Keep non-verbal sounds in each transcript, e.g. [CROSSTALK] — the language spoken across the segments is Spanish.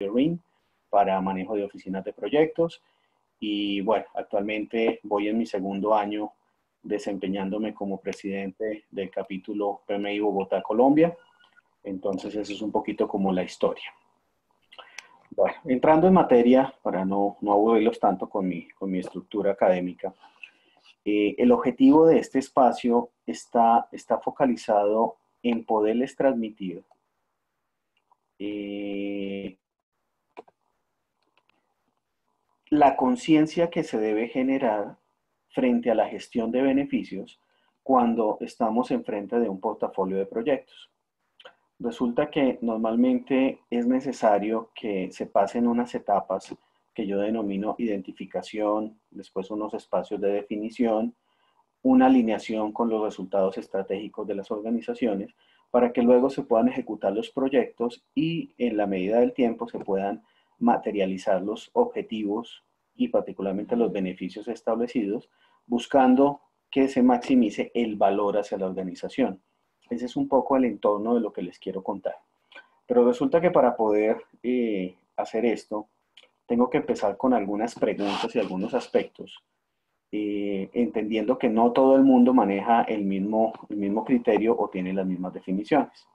RIN para manejo de oficinas de proyectos. Y bueno, actualmente voy en mi segundo año desempeñándome como presidente del capítulo PMI Bogotá, Colombia. Entonces, eso es un poquito como la historia. Bueno, entrando en materia, para no, no aburrirlos tanto con mi, con mi estructura académica, eh, el objetivo de este espacio está, está focalizado en poderles transmitir eh, la conciencia que se debe generar frente a la gestión de beneficios cuando estamos enfrente de un portafolio de proyectos. Resulta que normalmente es necesario que se pasen unas etapas que yo denomino identificación, después unos espacios de definición, una alineación con los resultados estratégicos de las organizaciones para que luego se puedan ejecutar los proyectos y en la medida del tiempo se puedan materializar los objetivos y particularmente los beneficios establecidos, buscando que se maximice el valor hacia la organización. Ese es un poco el entorno de lo que les quiero contar. Pero resulta que para poder eh, hacer esto, tengo que empezar con algunas preguntas y algunos aspectos, eh, entendiendo que no todo el mundo maneja el mismo, el mismo criterio o tiene las mismas definiciones.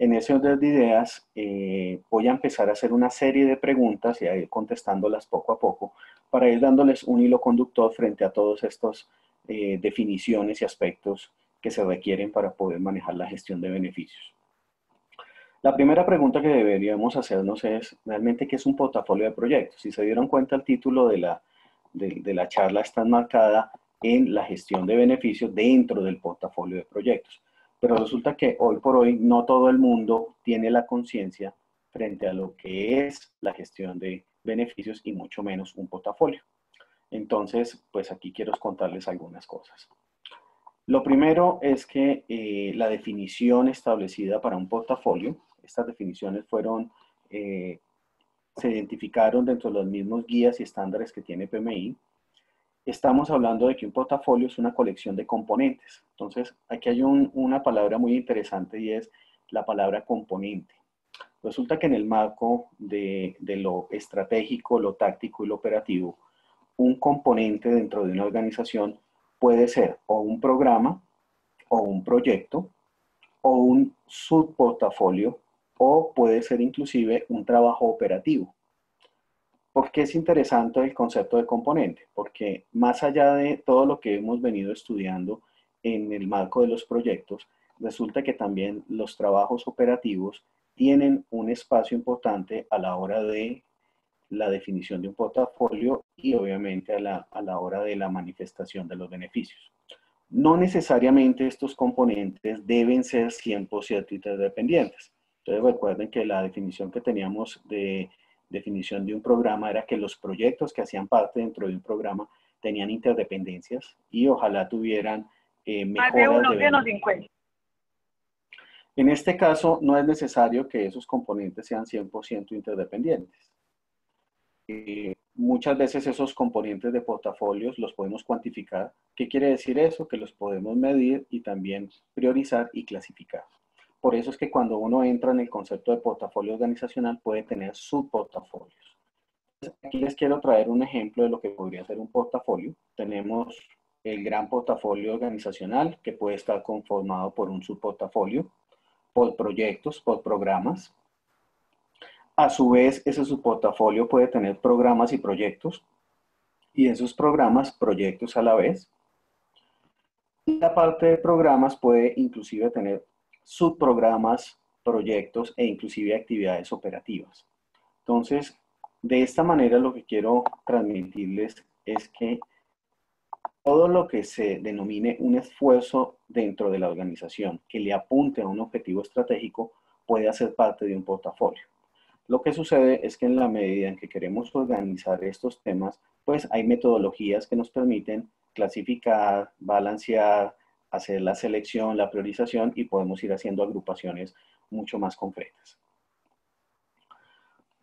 En ese orden de ideas, eh, voy a empezar a hacer una serie de preguntas y a ir contestándolas poco a poco para ir dándoles un hilo conductor frente a todas estas eh, definiciones y aspectos que se requieren para poder manejar la gestión de beneficios. La primera pregunta que deberíamos hacernos es, ¿realmente qué es un portafolio de proyectos? Si se dieron cuenta, el título de la, de la charla está enmarcada en la gestión de beneficios dentro del portafolio de proyectos. Pero resulta que hoy por hoy no todo el mundo tiene la conciencia frente a lo que es la gestión de beneficios y mucho menos un portafolio. Entonces, pues aquí quiero contarles algunas cosas. Lo primero es que eh, la definición establecida para un portafolio, estas definiciones fueron, eh, se identificaron dentro de los mismos guías y estándares que tiene PMI, estamos hablando de que un portafolio es una colección de componentes. Entonces, aquí hay una palabra muy interesante y es la palabra componente. Resulta que en el marco de, de, lo estratégico, lo táctico y lo operativo, un componente dentro de una organización puede ser o un programa, o un proyecto, o un subportafolio, o puede ser inclusive un trabajo operativo. ¿Por qué es interesante el concepto de componente? Porque más allá de todo lo que hemos venido estudiando en el marco de los proyectos, resulta que también los trabajos operativos tienen un espacio importante a la hora de la definición de un portafolio y obviamente a la, a la hora de la manifestación de los beneficios. No necesariamente estos componentes deben ser 100% interdependientes. Entonces recuerden que la definición que teníamos de definición de un programa era que los proyectos que hacían parte dentro de un programa tenían interdependencias y ojalá tuvieran eh, mejoras de En este caso, no es necesario que esos componentes sean 100% interdependientes. Eh, muchas veces esos componentes de portafolios los podemos cuantificar. ¿Qué quiere decir eso? Que los podemos medir y también priorizar y clasificar. Por eso es que cuando uno entra en el concepto de portafolio organizacional puede tener subportafolios. Aquí les quiero traer un ejemplo de lo que podría ser un portafolio. Tenemos el gran portafolio organizacional que puede estar conformado por un subportafolio, por proyectos, por programas. A su vez, ese subportafolio puede tener programas y proyectos y esos programas, proyectos a la vez. Y la parte de programas puede inclusive tener subprogramas, proyectos e inclusive actividades operativas. Entonces, de esta manera lo que quiero transmitirles es que todo lo que se denomine un esfuerzo dentro de la organización que le apunte a un objetivo estratégico puede hacer parte de un portafolio. Lo que sucede es que en la medida en que queremos organizar estos temas, pues hay metodologías que nos permiten clasificar, balancear, hacer la selección, la priorización y podemos ir haciendo agrupaciones mucho más concretas.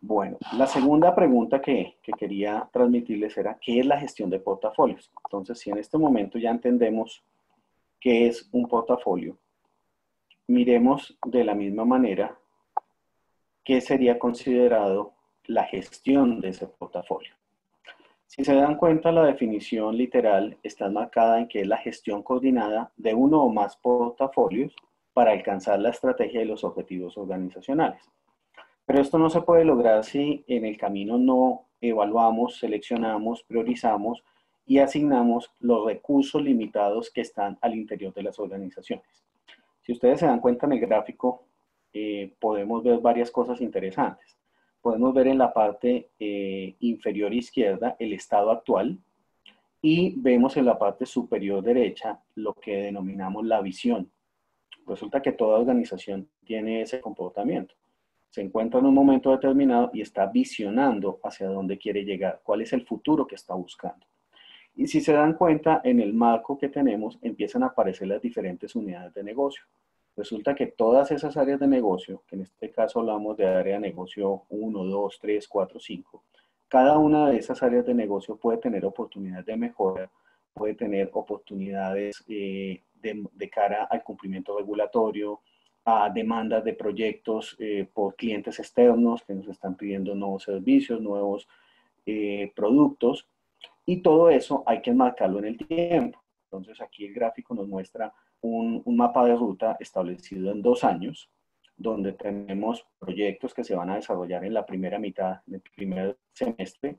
Bueno, la segunda pregunta que, quería transmitirles era, ¿qué es la gestión de portafolios? Entonces, si en este momento ya entendemos qué es un portafolio, miremos de la misma manera qué sería considerado la gestión de ese portafolio. Si se dan cuenta, la definición literal está marcada en que es la gestión coordinada de uno o más portafolios para alcanzar la estrategia y los objetivos organizacionales. Pero esto no se puede lograr si en el camino no evaluamos, seleccionamos, priorizamos y asignamos los recursos limitados que están al interior de las organizaciones. Si ustedes se dan cuenta en el gráfico, eh, podemos ver varias cosas interesantes podemos ver en la parte eh, inferior izquierda el estado actual y vemos en la parte superior derecha lo que denominamos la visión. Resulta que toda organización tiene ese comportamiento. Se encuentra en un momento determinado y está visionando hacia dónde quiere llegar, cuál es el futuro que está buscando. Y si se dan cuenta, en el marco que tenemos empiezan a aparecer las diferentes unidades de negocio. Resulta que todas esas áreas de negocio, que en este caso hablamos de área de negocio 1, 2, 3, 4, 5, cada una de esas áreas de negocio puede tener oportunidades de mejora, puede tener oportunidades eh, de, cara al cumplimiento regulatorio, a demandas de proyectos eh, por clientes externos que nos están pidiendo nuevos servicios, nuevos eh, productos, y todo eso hay que marcarlo en el tiempo. Entonces aquí el gráfico nos muestra un, mapa de ruta establecido en dos años, donde tenemos proyectos que se van a desarrollar en la primera mitad del primer semestre,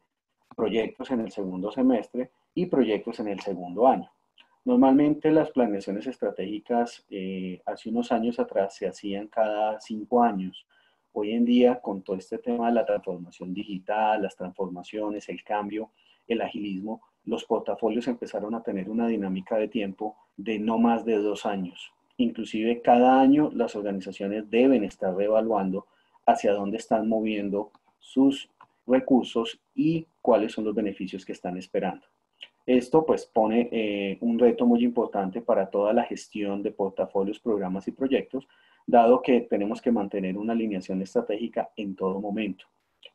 proyectos en el segundo semestre y proyectos en el segundo año. Normalmente las planeaciones estratégicas eh, hace unos años atrás se hacían cada cinco años. Hoy en día, con todo este tema de la transformación digital, las transformaciones, el cambio, el agilismo, los portafolios empezaron a tener una dinámica de tiempo de no más de dos años. Inclusive cada año las organizaciones deben estar reevaluando hacia dónde están moviendo sus recursos y cuáles son los beneficios que están esperando. Esto pues pone eh, un reto muy importante para toda la gestión de portafolios, programas y proyectos, dado que tenemos que mantener una alineación estratégica en todo momento.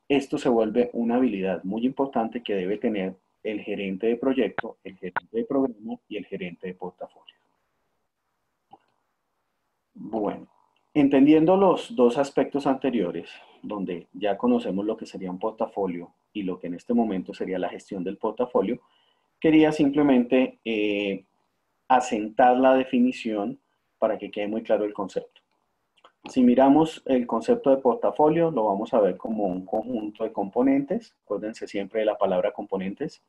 Esto se vuelve una habilidad muy importante que debe tener el gerente de proyecto, el gerente de programa y el gerente de portafolio. Bueno, entendiendo los dos aspectos anteriores, donde ya conocemos lo que sería un portafolio y lo que en este momento sería la gestión del portafolio, quería simplemente eh, asentar la definición para que quede muy claro el concepto. Si miramos el concepto de portafolio, lo vamos a ver como un conjunto de componentes. Acuérdense siempre de la palabra componentes,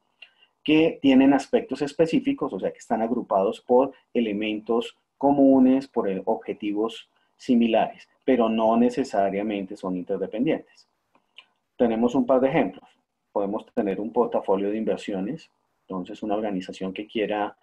que tienen aspectos específicos, o sea, que están agrupados por elementos comunes, por objetivos similares, pero no necesariamente son interdependientes. Tenemos un par de ejemplos. Podemos tener un portafolio de inversiones, entonces una organización que quiera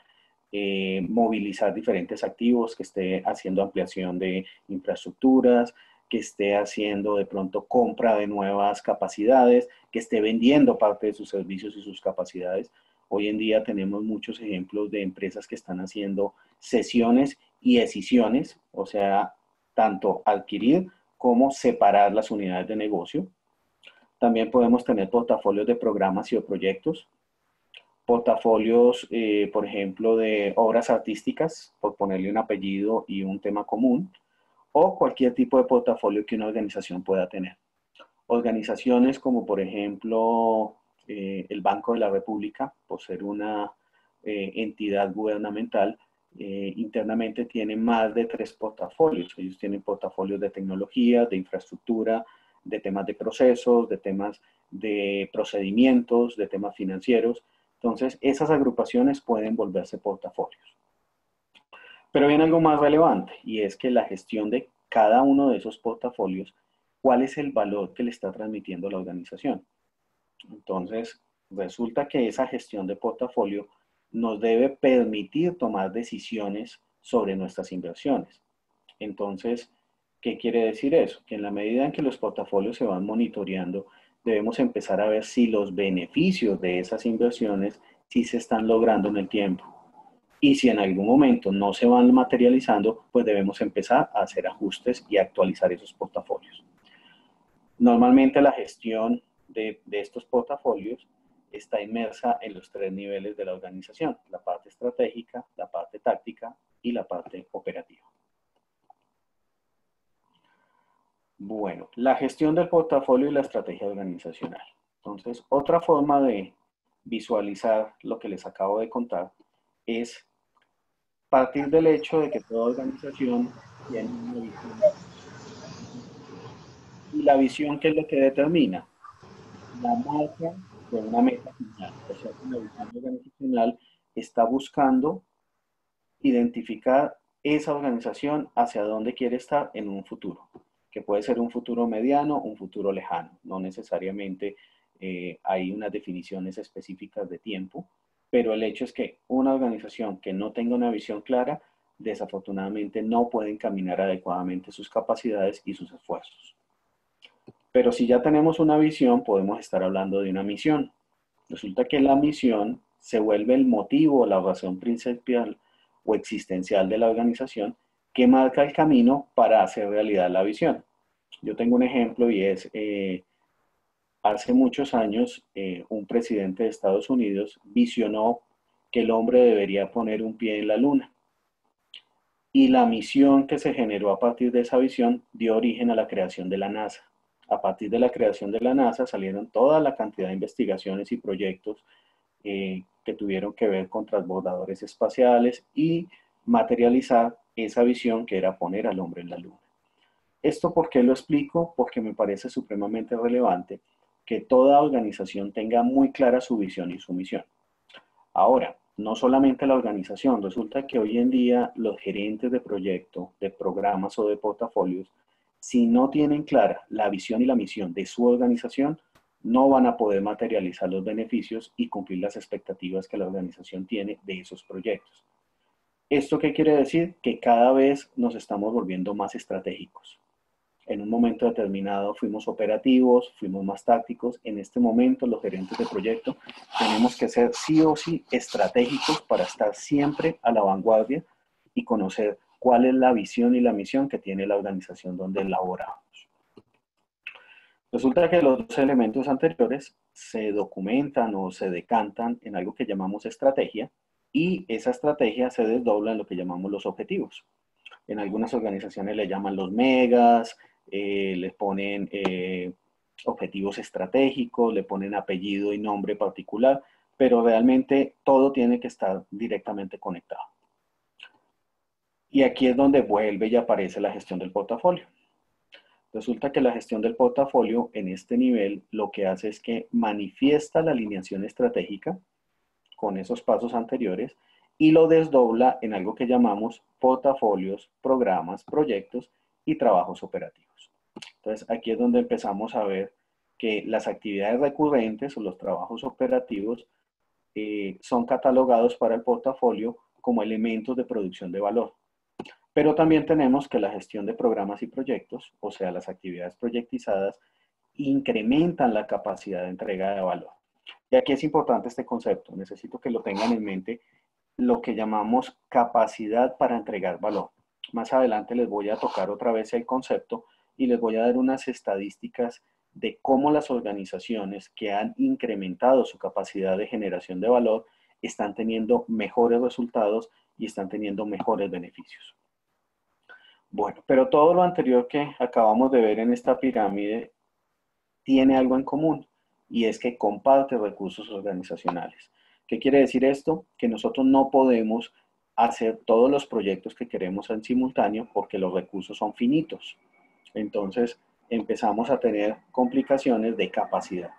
eh, movilizar diferentes activos, que esté haciendo ampliación de infraestructuras, que esté haciendo de pronto compra de nuevas capacidades, que esté vendiendo parte de sus servicios y sus capacidades. Hoy en día tenemos muchos ejemplos de empresas que están haciendo sesiones y decisiones, o sea, tanto adquirir como separar las unidades de negocio. También podemos tener portafolios de programas y de proyectos, portafolios, eh, por ejemplo, de obras artísticas, por ponerle un apellido y un tema común, o cualquier tipo de portafolio que una organización pueda tener. Organizaciones como, por ejemplo, eh, el Banco de la República, por ser una eh, entidad gubernamental, internamente tiene más de tres portafolios. Ellos tienen portafolios de tecnología, de infraestructura, de temas de procesos, de temas de procedimientos, de temas financieros. Entonces, esas agrupaciones pueden volverse portafolios. Pero viene algo más relevante y es que la gestión de cada uno de esos portafolios, ¿cuál es el valor que le está transmitiendo la organización? Entonces, resulta que esa gestión de portafolio nos debe permitir tomar decisiones sobre nuestras inversiones. Entonces, ¿qué quiere decir eso? Que en la medida en que los portafolios se van monitoreando, debemos empezar a ver si los beneficios de esas inversiones sí se están logrando en el tiempo. Y si en algún momento no se van materializando, pues debemos empezar a hacer ajustes y actualizar esos portafolios. Normalmente la gestión de, de estos portafolios está inmersa en los tres niveles de la organización, la parte estratégica, la parte táctica y la parte operativa. Bueno, la gestión del portafolio y la estrategia organizacional. Entonces, otra forma de visualizar lo que les acabo de contar es partir del hecho de que toda organización tiene una visión. Y la visión, ¿qué es lo que determina? La marca de una meta final. O sea, una visión organizacional está buscando identificar esa organización hacia dónde quiere estar en un futuro, que puede ser un futuro mediano, un futuro lejano. No necesariamente eh, hay unas definiciones específicas de tiempo, pero el hecho es que una organización que no tenga una visión clara, desafortunadamente no puede encaminar adecuadamente sus capacidades y sus esfuerzos. Pero si ya tenemos una visión, podemos estar hablando de una misión. Resulta que la misión se vuelve el motivo, la razón principal o existencial de la organización que marca el camino para hacer realidad la visión. Yo tengo un ejemplo y es, eh, hace muchos años, eh, un presidente de Estados Unidos visionó que el hombre debería poner un pie en la luna. Y la misión que se generó a partir de esa visión dio origen a la creación de la NASA. A partir de la creación de la NASA salieron toda la cantidad de investigaciones y proyectos eh, que tuvieron que ver con transbordadores espaciales y materializar esa visión que era poner al hombre en la luna. ¿Esto por qué lo explico? Porque me parece supremamente relevante que toda organización tenga muy clara su visión y su misión. Ahora, no solamente la organización, resulta que hoy en día los gerentes de proyecto, de programas o de portafolios, si no tienen clara la visión y la misión de su organización, no van a poder materializar los beneficios y cumplir las expectativas que la organización tiene de esos proyectos. ¿Esto qué quiere decir? Que cada vez nos estamos volviendo más estratégicos. En un momento determinado fuimos operativos, fuimos más tácticos. En este momento los gerentes de proyecto tenemos que ser sí o sí estratégicos para estar siempre a la vanguardia y conocer cuál es la visión y la misión que tiene la organización donde laboramos. Resulta que los dos elementos anteriores se documentan o se decantan en algo que llamamos estrategia y esa estrategia se desdobla en lo que llamamos los objetivos. En algunas organizaciones le llaman los megas, eh, le ponen eh, objetivos estratégicos, le ponen apellido y nombre particular, pero realmente todo tiene que estar directamente conectado. Y aquí es donde vuelve y aparece la gestión del portafolio. Resulta que la gestión del portafolio en este nivel lo que hace es que manifiesta la alineación estratégica con esos pasos anteriores y lo desdobla en algo que llamamos portafolios, programas, proyectos y trabajos operativos. Entonces aquí es donde empezamos a ver que las actividades recurrentes o los trabajos operativos eh, son catalogados para el portafolio como elementos de producción de valor. Pero también tenemos que la gestión de programas y proyectos, o sea, las actividades proyectizadas, incrementan la capacidad de entrega de valor. Y aquí es importante este concepto, necesito que lo tengan en mente, lo que llamamos capacidad para entregar valor. Más adelante les voy a tocar otra vez el concepto y les voy a dar unas estadísticas de cómo las organizaciones que han incrementado su capacidad de generación de valor están teniendo mejores resultados y están teniendo mejores beneficios. Bueno, pero todo lo anterior que acabamos de ver en esta pirámide tiene algo en común y es que comparte recursos organizacionales. ¿Qué quiere decir esto? Que nosotros no podemos hacer todos los proyectos que queremos en simultáneo porque los recursos son finitos. Entonces empezamos a tener complicaciones de capacidad.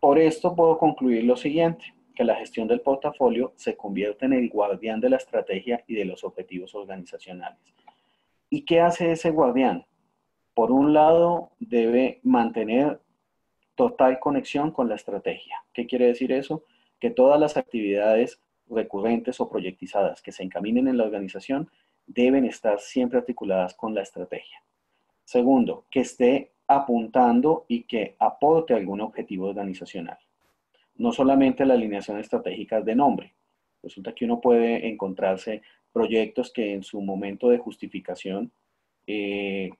Por esto puedo concluir lo siguiente que la gestión del portafolio se convierte en el guardián de la estrategia y de los objetivos organizacionales. ¿Y qué hace ese guardián? Por un lado, debe mantener total conexión con la estrategia. ¿Qué quiere decir eso? Que todas las actividades recurrentes o proyectizadas que se encaminen en la organización deben estar siempre articuladas con la estrategia. Segundo, que esté apuntando y que aporte algún objetivo organizacional no solamente la alineación estratégica de nombre. Resulta que uno puede encontrarse proyectos que en su momento de justificación eh,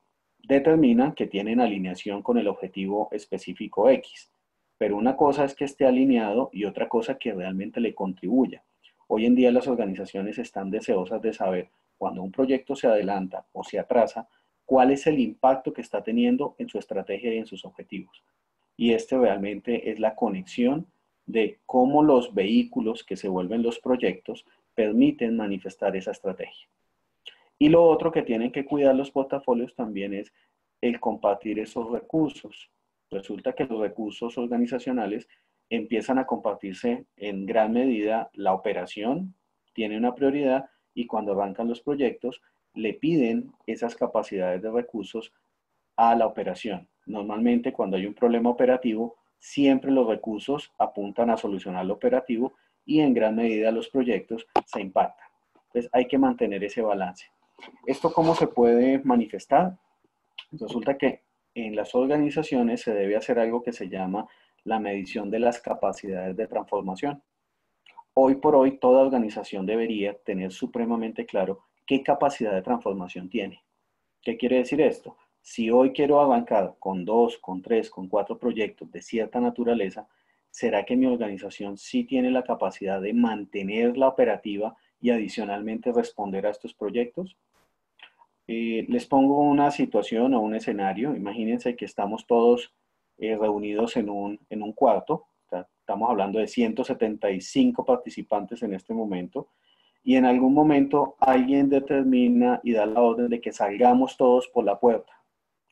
determinan que tienen alineación con el objetivo específico X. Pero una cosa es que esté alineado y otra cosa que realmente le contribuya. Hoy en día las organizaciones están deseosas de saber cuando un proyecto se adelanta o se atrasa, cuál es el impacto que está teniendo en su estrategia y en sus objetivos. Y este realmente es la conexión de cómo los vehículos que se vuelven los proyectos permiten manifestar esa estrategia. Y lo otro que tienen que cuidar los portafolios también es el compartir esos recursos. Resulta que los recursos organizacionales empiezan a compartirse en gran medida la operación, tiene una prioridad y cuando arrancan los proyectos le piden esas capacidades de recursos a la operación. Normalmente cuando hay un problema operativo, siempre los recursos apuntan a solucionar lo operativo y en gran medida los proyectos se impactan. Entonces hay que mantener ese balance. ¿Esto cómo se puede manifestar? Resulta que en las organizaciones se debe hacer algo que se llama la medición de las capacidades de transformación. Hoy por hoy toda organización debería tener supremamente claro qué capacidad de transformación tiene. ¿Qué quiere decir esto? Si hoy quiero avanzar con dos, con tres, con cuatro proyectos de cierta naturaleza, ¿será que mi organización sí tiene la capacidad de mantener la operativa y adicionalmente responder a estos proyectos? Eh, les pongo una situación o un escenario. Imagínense que estamos todos eh, reunidos en un, en un cuarto. Estamos hablando de 175 participantes en este momento. Y en algún momento alguien determina y da la orden de que salgamos todos por la puerta.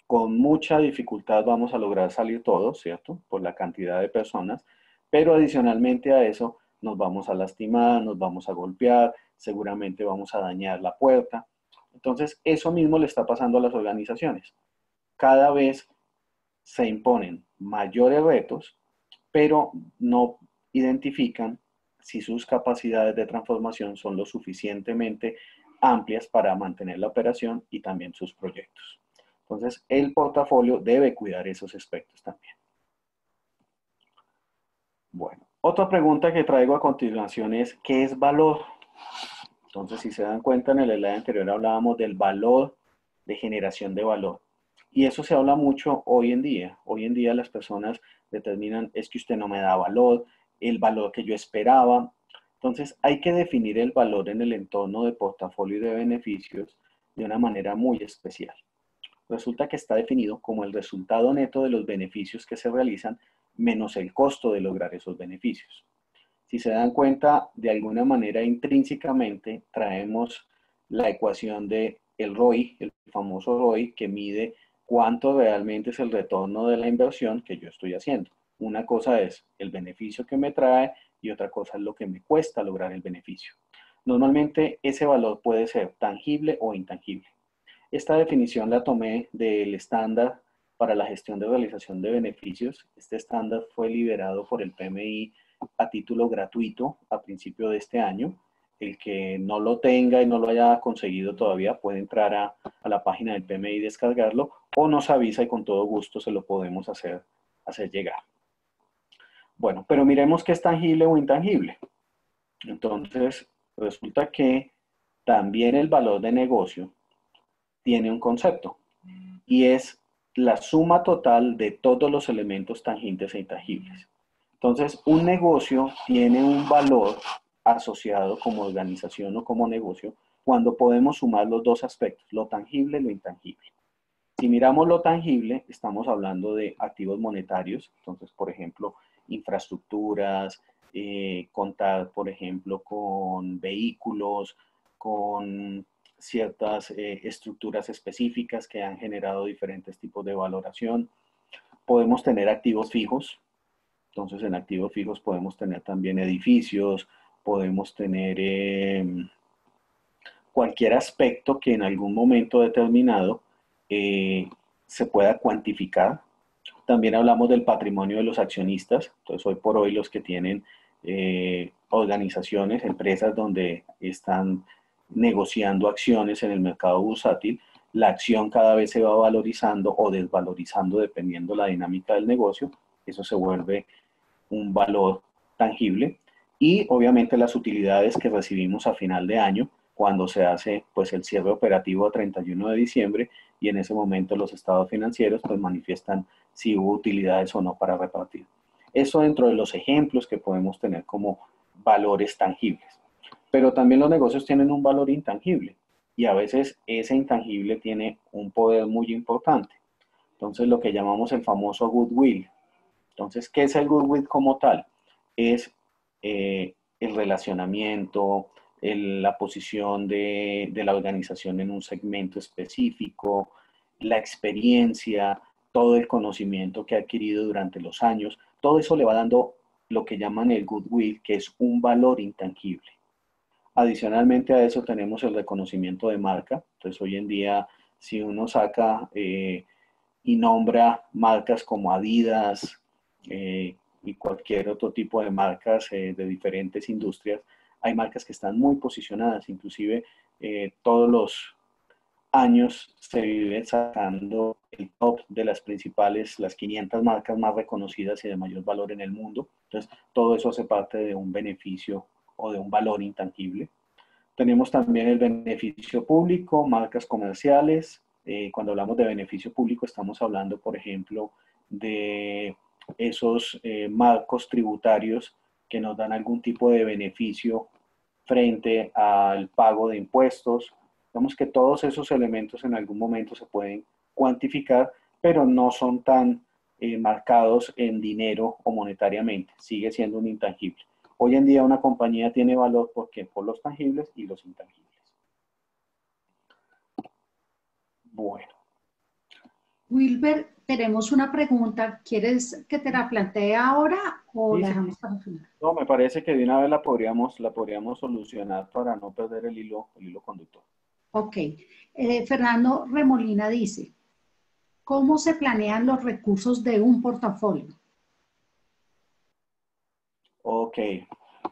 Con mucha dificultad vamos a lograr salir todos, ¿cierto? Por la cantidad de personas. Pero adicionalmente a eso nos vamos a lastimar, nos vamos a golpear, seguramente vamos a dañar la puerta. Entonces, eso mismo le está pasando a las organizaciones. Cada vez se imponen mayores retos, pero no identifican si sus capacidades de transformación son lo suficientemente amplias para mantener la operación y también sus proyectos. Entonces, el portafolio debe cuidar esos aspectos también. Bueno, otra pregunta que traigo a continuación es, ¿qué es valor? Entonces, si se dan cuenta, en el slide anterior hablábamos del valor de generación de valor. Y eso se habla mucho hoy en día. Hoy en día las personas determinan, es que usted no me da valor, el valor que yo esperaba. Entonces, hay que definir el valor en el entorno de portafolio y de beneficios de una manera muy especial. Resulta que está definido como el resultado neto de los beneficios que se realizan menos el costo de lograr esos beneficios. Si se dan cuenta, de alguna manera intrínsecamente traemos la ecuación de el ROI, el famoso ROI, que mide cuánto realmente es el retorno de la inversión que yo estoy haciendo. Una cosa es el beneficio que me trae y otra cosa es lo que me cuesta lograr el beneficio. Normalmente ese valor puede ser tangible o intangible. Esta definición la tomé del estándar para la gestión de realización de beneficios. Este estándar fue liberado por el PMI a título gratuito a principio de este año. El que no lo tenga y no lo haya conseguido todavía puede entrar a, la página del PMI y descargarlo o nos avisa y con todo gusto se lo podemos hacer, hacer llegar. Bueno, pero miremos qué es tangible o intangible. Entonces, resulta que también el valor de negocio tiene un concepto y es la suma total de todos los elementos tangibles e intangibles. Entonces, un negocio tiene un valor asociado como organización o como negocio cuando podemos sumar los dos aspectos, lo tangible y lo intangible. Si miramos lo tangible, estamos hablando de activos monetarios, entonces, por ejemplo, infraestructuras, eh, contar, por ejemplo, con vehículos, con ciertas eh, estructuras específicas que han generado diferentes tipos de valoración. Podemos tener activos fijos, entonces, en activos fijos podemos tener también edificios, podemos tener em, cualquier aspecto que en algún momento determinado eh, se pueda cuantificar. También hablamos del patrimonio de los accionistas. Entonces, hoy por hoy los que tienen eh, organizaciones, empresas donde están negociando acciones en el mercado bursátil, la acción cada vez se va valorizando o desvalorizando dependiendo la dinámica del negocio. Eso se vuelve un valor tangible y obviamente las utilidades que recibimos a final de año cuando se hace pues el cierre operativo a 31 de diciembre y en ese momento los estados financieros pues manifiestan si hubo utilidades o no para repartir. Eso dentro de los ejemplos que podemos tener como valores tangibles. Pero también los negocios tienen un valor intangible y a veces ese intangible tiene un poder muy importante. Entonces, lo que llamamos el famoso goodwill. Entonces, ¿qué es el goodwill como tal? Es eh, el relacionamiento, la posición de, la organización en un segmento específico, la experiencia, todo el conocimiento que ha adquirido durante los años, todo eso le va dando lo que llaman el goodwill, que es un valor intangible. Adicionalmente a eso tenemos el reconocimiento de marca. Entonces hoy en día, si uno saca eh, y nombra marcas como Adidas eh, y cualquier otro tipo de marcas eh, de diferentes industrias, hay marcas que están muy posicionadas, inclusive todos los años se vive sacando el top de las principales, las 500 marcas más reconocidas y de mayor valor en el mundo. Entonces, todo eso hace parte de un beneficio o de un valor intangible. Tenemos también el beneficio público, marcas comerciales. Eh, cuando hablamos de beneficio público estamos hablando, por ejemplo, de esos eh, marcos tributarios que nos dan algún tipo de beneficio frente al pago de impuestos, Digamos que todos esos elementos en algún momento se pueden cuantificar, pero no son tan eh, marcados en dinero o monetariamente. Sigue siendo un intangible. Hoy en día una compañía tiene valor porque por los tangibles y los intangibles. Bueno. Wilber, tenemos una pregunta. ¿Quieres que te la plantee ahora o la dejamos para el final? No, me parece que de una vez la podríamos, la podríamos solucionar para no perder el hilo, el hilo conductor. Ok. Eh, Fernando Remolina dice, ¿cómo se planean los recursos de un portafolio? Ok,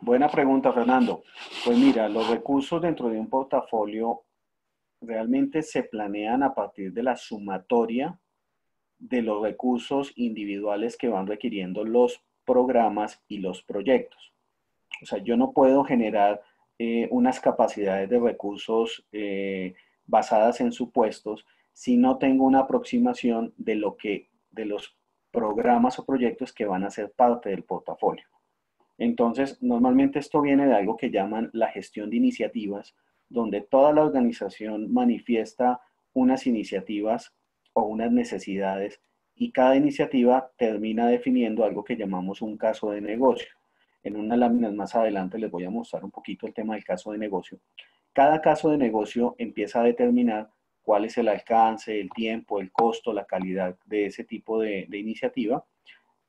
buena pregunta, Fernando. Pues mira, los recursos dentro de un portafolio realmente se planean a partir de la sumatoria de los recursos individuales que van requiriendo los programas y los proyectos. O sea, yo no puedo generar eh, unas capacidades de recursos eh, basadas en supuestos si no tengo una aproximación de lo que, de los programas o proyectos que van a ser parte del portafolio. Entonces, normalmente esto viene de algo que llaman la gestión de iniciativas, donde toda la organización manifiesta unas iniciativas o unas necesidades y cada iniciativa termina definiendo algo que llamamos un caso de negocio. En unas láminas más adelante les voy a mostrar un poquito el tema del caso de negocio. Cada caso de negocio empieza a determinar cuál es el alcance, el tiempo, el costo, la calidad de ese tipo de, de iniciativa,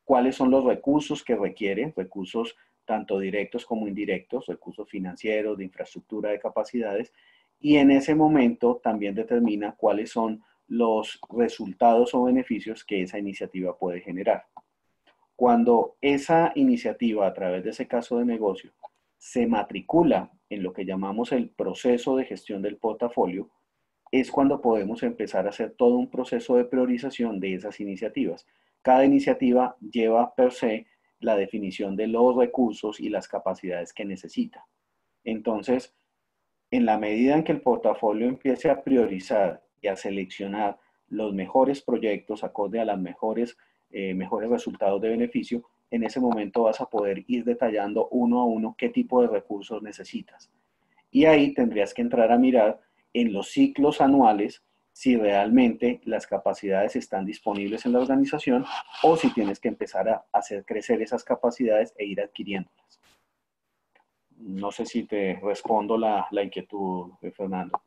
cuáles son los recursos que requiere, recursos tanto directos como indirectos, recursos financieros, de infraestructura, de capacidades, y en ese momento también determina cuáles son los resultados o beneficios que esa iniciativa puede generar. Cuando esa iniciativa a través de ese caso de negocio se matricula en lo que llamamos el proceso de gestión del portafolio, es cuando podemos empezar a hacer todo un proceso de priorización de esas iniciativas. Cada iniciativa lleva per se la definición de los recursos y las capacidades que necesita. Entonces, en la medida en que el portafolio empiece a priorizar y a seleccionar los mejores proyectos acorde a las mejores eh, mejores resultados de beneficio, en ese momento vas a poder ir detallando uno a uno qué tipo de recursos necesitas. Y ahí tendrías que entrar a mirar en los ciclos anuales si realmente las capacidades están disponibles en la organización o si tienes que empezar a hacer crecer esas capacidades e ir adquiriéndolas. No sé si te respondo la, la inquietud Fernando.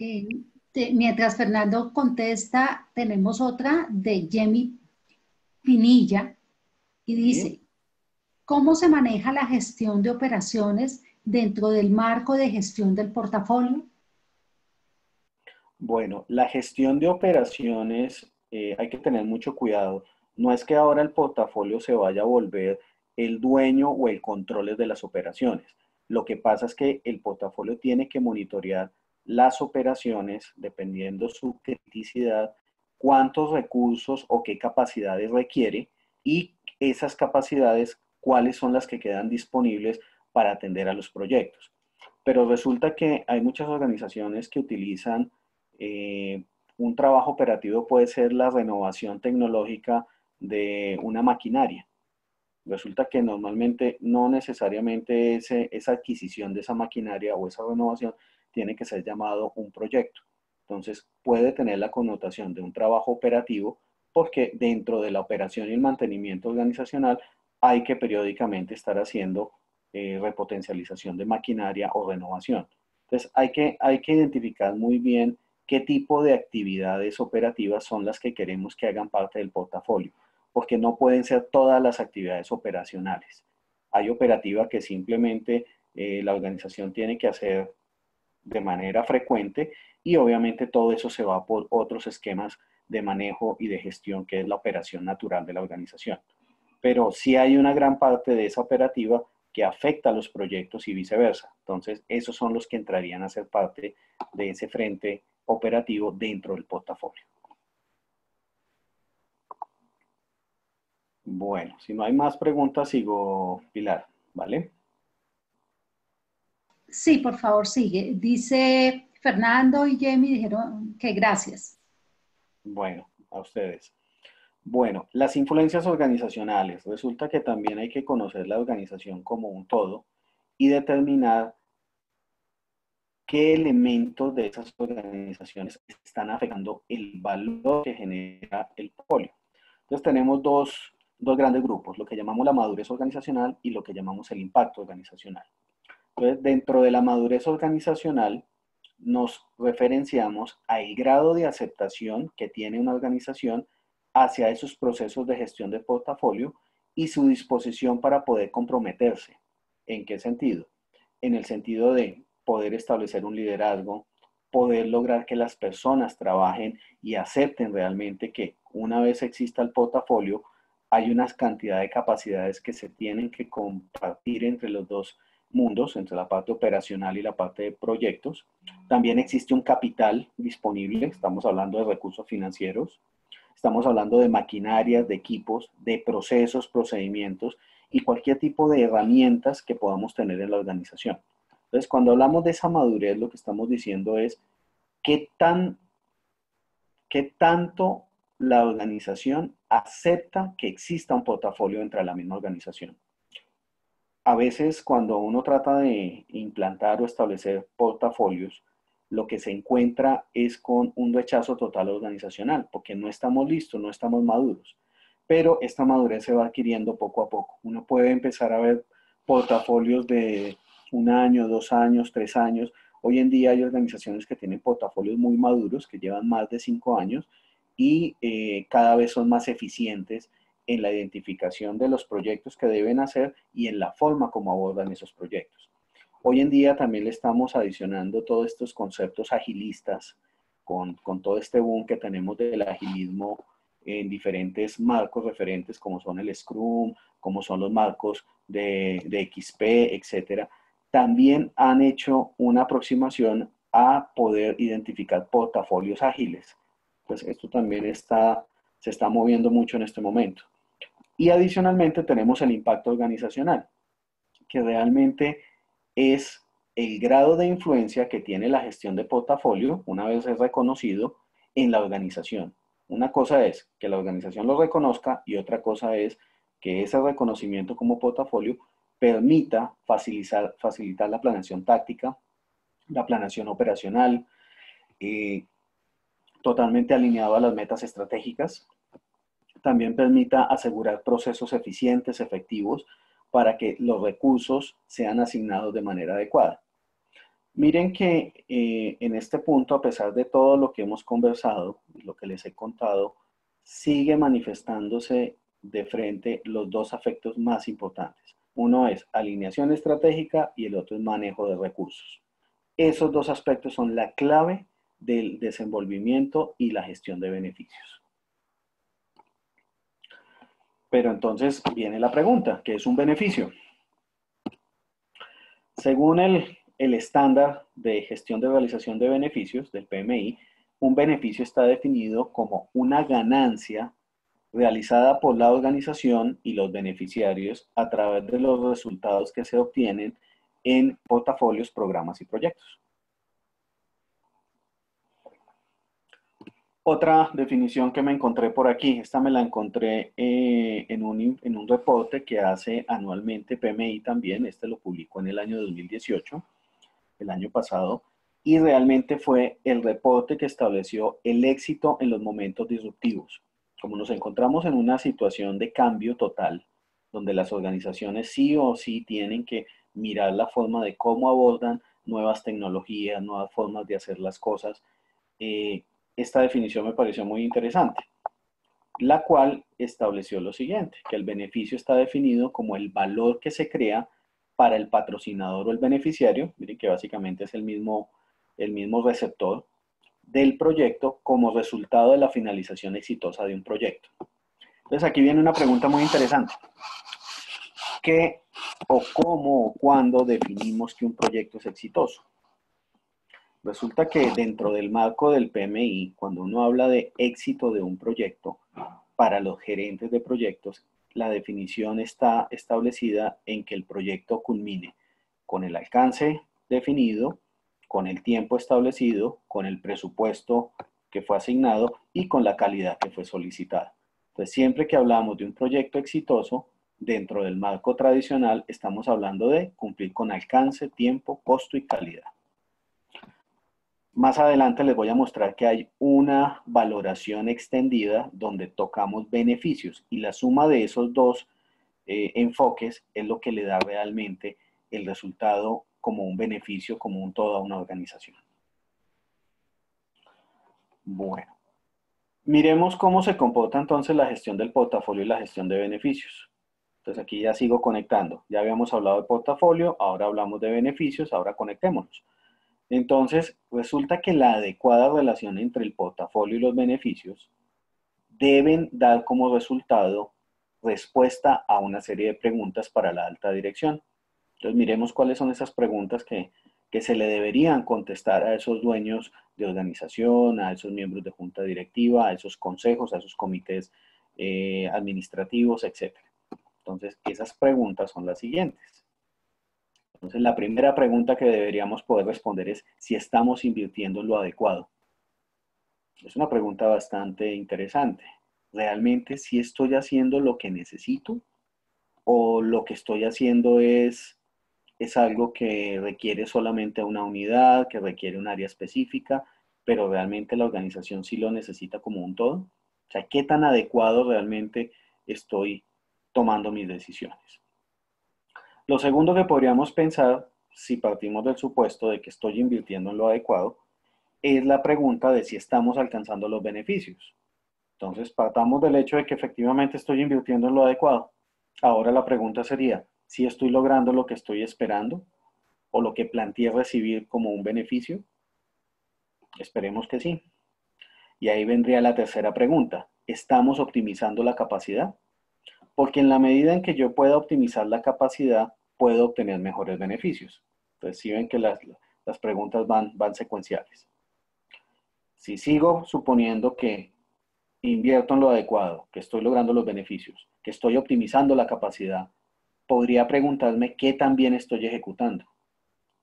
Eh, mientras Fernando contesta, tenemos otra de Jemmy Pinilla y dice, ¿cómo se maneja la gestión de operaciones dentro del marco de gestión del portafolio? Bueno, la gestión de operaciones eh, hay que tener mucho cuidado. No es que ahora el portafolio se vaya a volver el dueño o el control de las operaciones. Lo que pasa es que el portafolio tiene que monitorear las operaciones, dependiendo su criticidad, cuántos recursos o qué capacidades requiere y esas capacidades, cuáles son las que quedan disponibles para atender a los proyectos. Pero resulta que hay muchas organizaciones que utilizan eh, un trabajo operativo, puede ser la renovación tecnológica de una maquinaria. Resulta que normalmente no necesariamente ese, esa adquisición de esa maquinaria o esa renovación tiene que ser llamado un proyecto. Entonces puede tener la connotación de un trabajo operativo porque dentro de la operación y el mantenimiento organizacional hay que periódicamente estar haciendo eh, repotencialización de maquinaria o renovación. Entonces hay que, hay que identificar muy bien qué tipo de actividades operativas son las que queremos que hagan parte del portafolio porque no pueden ser todas las actividades operacionales. Hay operativas que simplemente eh, la organización tiene que hacer de manera frecuente y obviamente todo eso se va por otros esquemas de manejo y de gestión que es la operación natural de la organización. Pero sí hay una gran parte de esa operativa que afecta a los proyectos y viceversa. Entonces, esos son los que entrarían a ser parte de ese frente operativo dentro del portafolio. Bueno, si no hay más preguntas, sigo Pilar, ¿vale? Sí, por favor, sigue. Dice Fernando y Jamie dijeron que gracias. Bueno, a ustedes. Bueno, las influencias organizacionales. Resulta que también hay que conocer la organización como un todo y determinar qué elementos de esas organizaciones están afectando el valor que genera el polio. Entonces tenemos dos dos grandes grupos, lo que llamamos la madurez organizacional y lo que llamamos el impacto organizacional. Entonces, dentro de la madurez organizacional, nos referenciamos al grado de aceptación que tiene una organización hacia esos procesos de gestión de portafolio y su disposición para poder comprometerse. ¿En qué sentido? En el sentido de poder establecer un liderazgo, poder lograr que las personas trabajen y acepten realmente que una vez exista el portafolio, hay una cantidad de capacidades que se tienen que compartir entre los dos mundos, entre la parte operacional y la parte de proyectos. También existe un capital disponible, estamos hablando de recursos financieros, estamos hablando de maquinarias, de equipos, de procesos, procedimientos y cualquier tipo de herramientas que podamos tener en la organización. Entonces, cuando hablamos de esa madurez, lo que estamos diciendo es qué tan, qué tanto la organización acepta que exista un portafolio entre la misma organización. A veces cuando uno trata de implantar o establecer portafolios, lo que se encuentra es con un rechazo total organizacional, porque no estamos listos, no estamos maduros. Pero esta madurez se va adquiriendo poco a poco. Uno puede empezar a ver portafolios de un año, dos años, tres años. Hoy en día hay organizaciones que tienen portafolios muy maduros, que llevan más de cinco años, y eh, cada vez son más eficientes en la identificación de los proyectos que deben hacer y en la forma como abordan esos proyectos. Hoy en día también le estamos adicionando todos estos conceptos agilistas con, con todo este boom que tenemos del agilismo en diferentes marcos referentes como son el Scrum, como son los marcos de, XP, etcétera, también han hecho una aproximación a poder identificar portafolios ágiles pues esto también está, se está moviendo mucho en este momento. Y adicionalmente tenemos el impacto organizacional, que realmente es el grado de influencia que tiene la gestión de portafolio, una vez es reconocido, en la organización. Una cosa es que la organización lo reconozca y otra cosa es que ese reconocimiento como portafolio permita facilitar, facilitar la planeación táctica, la planeación operacional, eh, totalmente alineado a las metas estratégicas. También permita asegurar procesos eficientes, efectivos, para que los recursos sean asignados de manera adecuada. Miren que eh, en este punto, a pesar de todo lo que hemos conversado, lo que les he contado, sigue manifestándose de frente los dos afectos más importantes. Uno es alineación estratégica y el otro es manejo de recursos. Esos dos aspectos son la clave del desenvolvimiento y la gestión de beneficios. Pero entonces viene la pregunta, ¿qué es un beneficio? Según el, el estándar de gestión de realización de beneficios del PMI, un beneficio está definido como una ganancia realizada por la organización y los beneficiarios a través de los resultados que se obtienen en portafolios, programas y proyectos. Otra definición que me encontré por aquí, esta me la encontré eh, en, un, en, un, reporte que hace anualmente PMI también, este lo publicó en el año 2018, el año pasado, y realmente fue el reporte que estableció el éxito en los momentos disruptivos. Como nos encontramos en una situación de cambio total, donde las organizaciones sí o sí tienen que mirar la forma de cómo abordan nuevas tecnologías, nuevas formas de hacer las cosas, eh, esta definición me pareció muy interesante, la cual estableció lo siguiente, que el beneficio está definido como el valor que se crea para el patrocinador o el beneficiario, miren que básicamente es el mismo, el mismo receptor del proyecto como resultado de la finalización exitosa de un proyecto. Entonces aquí viene una pregunta muy interesante. ¿Qué o cómo o cuándo definimos que un proyecto es exitoso? Resulta que dentro del marco del PMI, cuando uno habla de éxito de un proyecto, para los gerentes de proyectos, la definición está establecida en que el proyecto culmine con el alcance definido, con el tiempo establecido, con el presupuesto que fue asignado y con la calidad que fue solicitada. Entonces, siempre que hablamos de un proyecto exitoso, dentro del marco tradicional, estamos hablando de cumplir con alcance, tiempo, costo y calidad. Más adelante les voy a mostrar que hay una valoración extendida donde tocamos beneficios y la suma de esos dos eh, enfoques es lo que le da realmente el resultado como un beneficio, como un todo a una organización. Bueno, miremos cómo se comporta entonces la gestión del portafolio y la gestión de beneficios. Entonces aquí ya sigo conectando. Ya habíamos hablado de portafolio, ahora hablamos de beneficios, ahora conectémonos. Entonces, resulta que la adecuada relación entre el portafolio y los beneficios deben dar como resultado respuesta a una serie de preguntas para la alta dirección. Entonces, miremos cuáles son esas preguntas que, se le deberían contestar a esos dueños de organización, a esos miembros de junta directiva, a esos consejos, a esos comités eh, administrativos, etc. Entonces, esas preguntas son las siguientes. Entonces, la primera pregunta que deberíamos poder responder es si estamos invirtiendo en lo adecuado. Es una pregunta bastante interesante. ¿Realmente si estoy haciendo lo que necesito? ¿O lo que estoy haciendo es, es algo que requiere solamente una unidad, que requiere un área específica, pero realmente la organización sí lo necesita como un todo? O sea, ¿qué tan adecuado realmente estoy tomando mis decisiones? Lo segundo que podríamos pensar, si partimos del supuesto de que estoy invirtiendo en lo adecuado, es la pregunta de si estamos alcanzando los beneficios. Entonces, partamos del hecho de que efectivamente estoy invirtiendo en lo adecuado. Ahora la pregunta sería, si estoy logrando lo que estoy esperando o lo que planteé recibir como un beneficio. Esperemos que sí. Y ahí vendría la tercera pregunta. ¿Estamos optimizando la capacidad? Porque en la medida en que yo pueda optimizar la capacidad, puedo obtener mejores beneficios. Entonces, si ven que las, preguntas van, van secuenciales. Si sigo suponiendo que invierto en lo adecuado, que estoy logrando los beneficios, que estoy optimizando la capacidad, podría preguntarme qué también estoy ejecutando.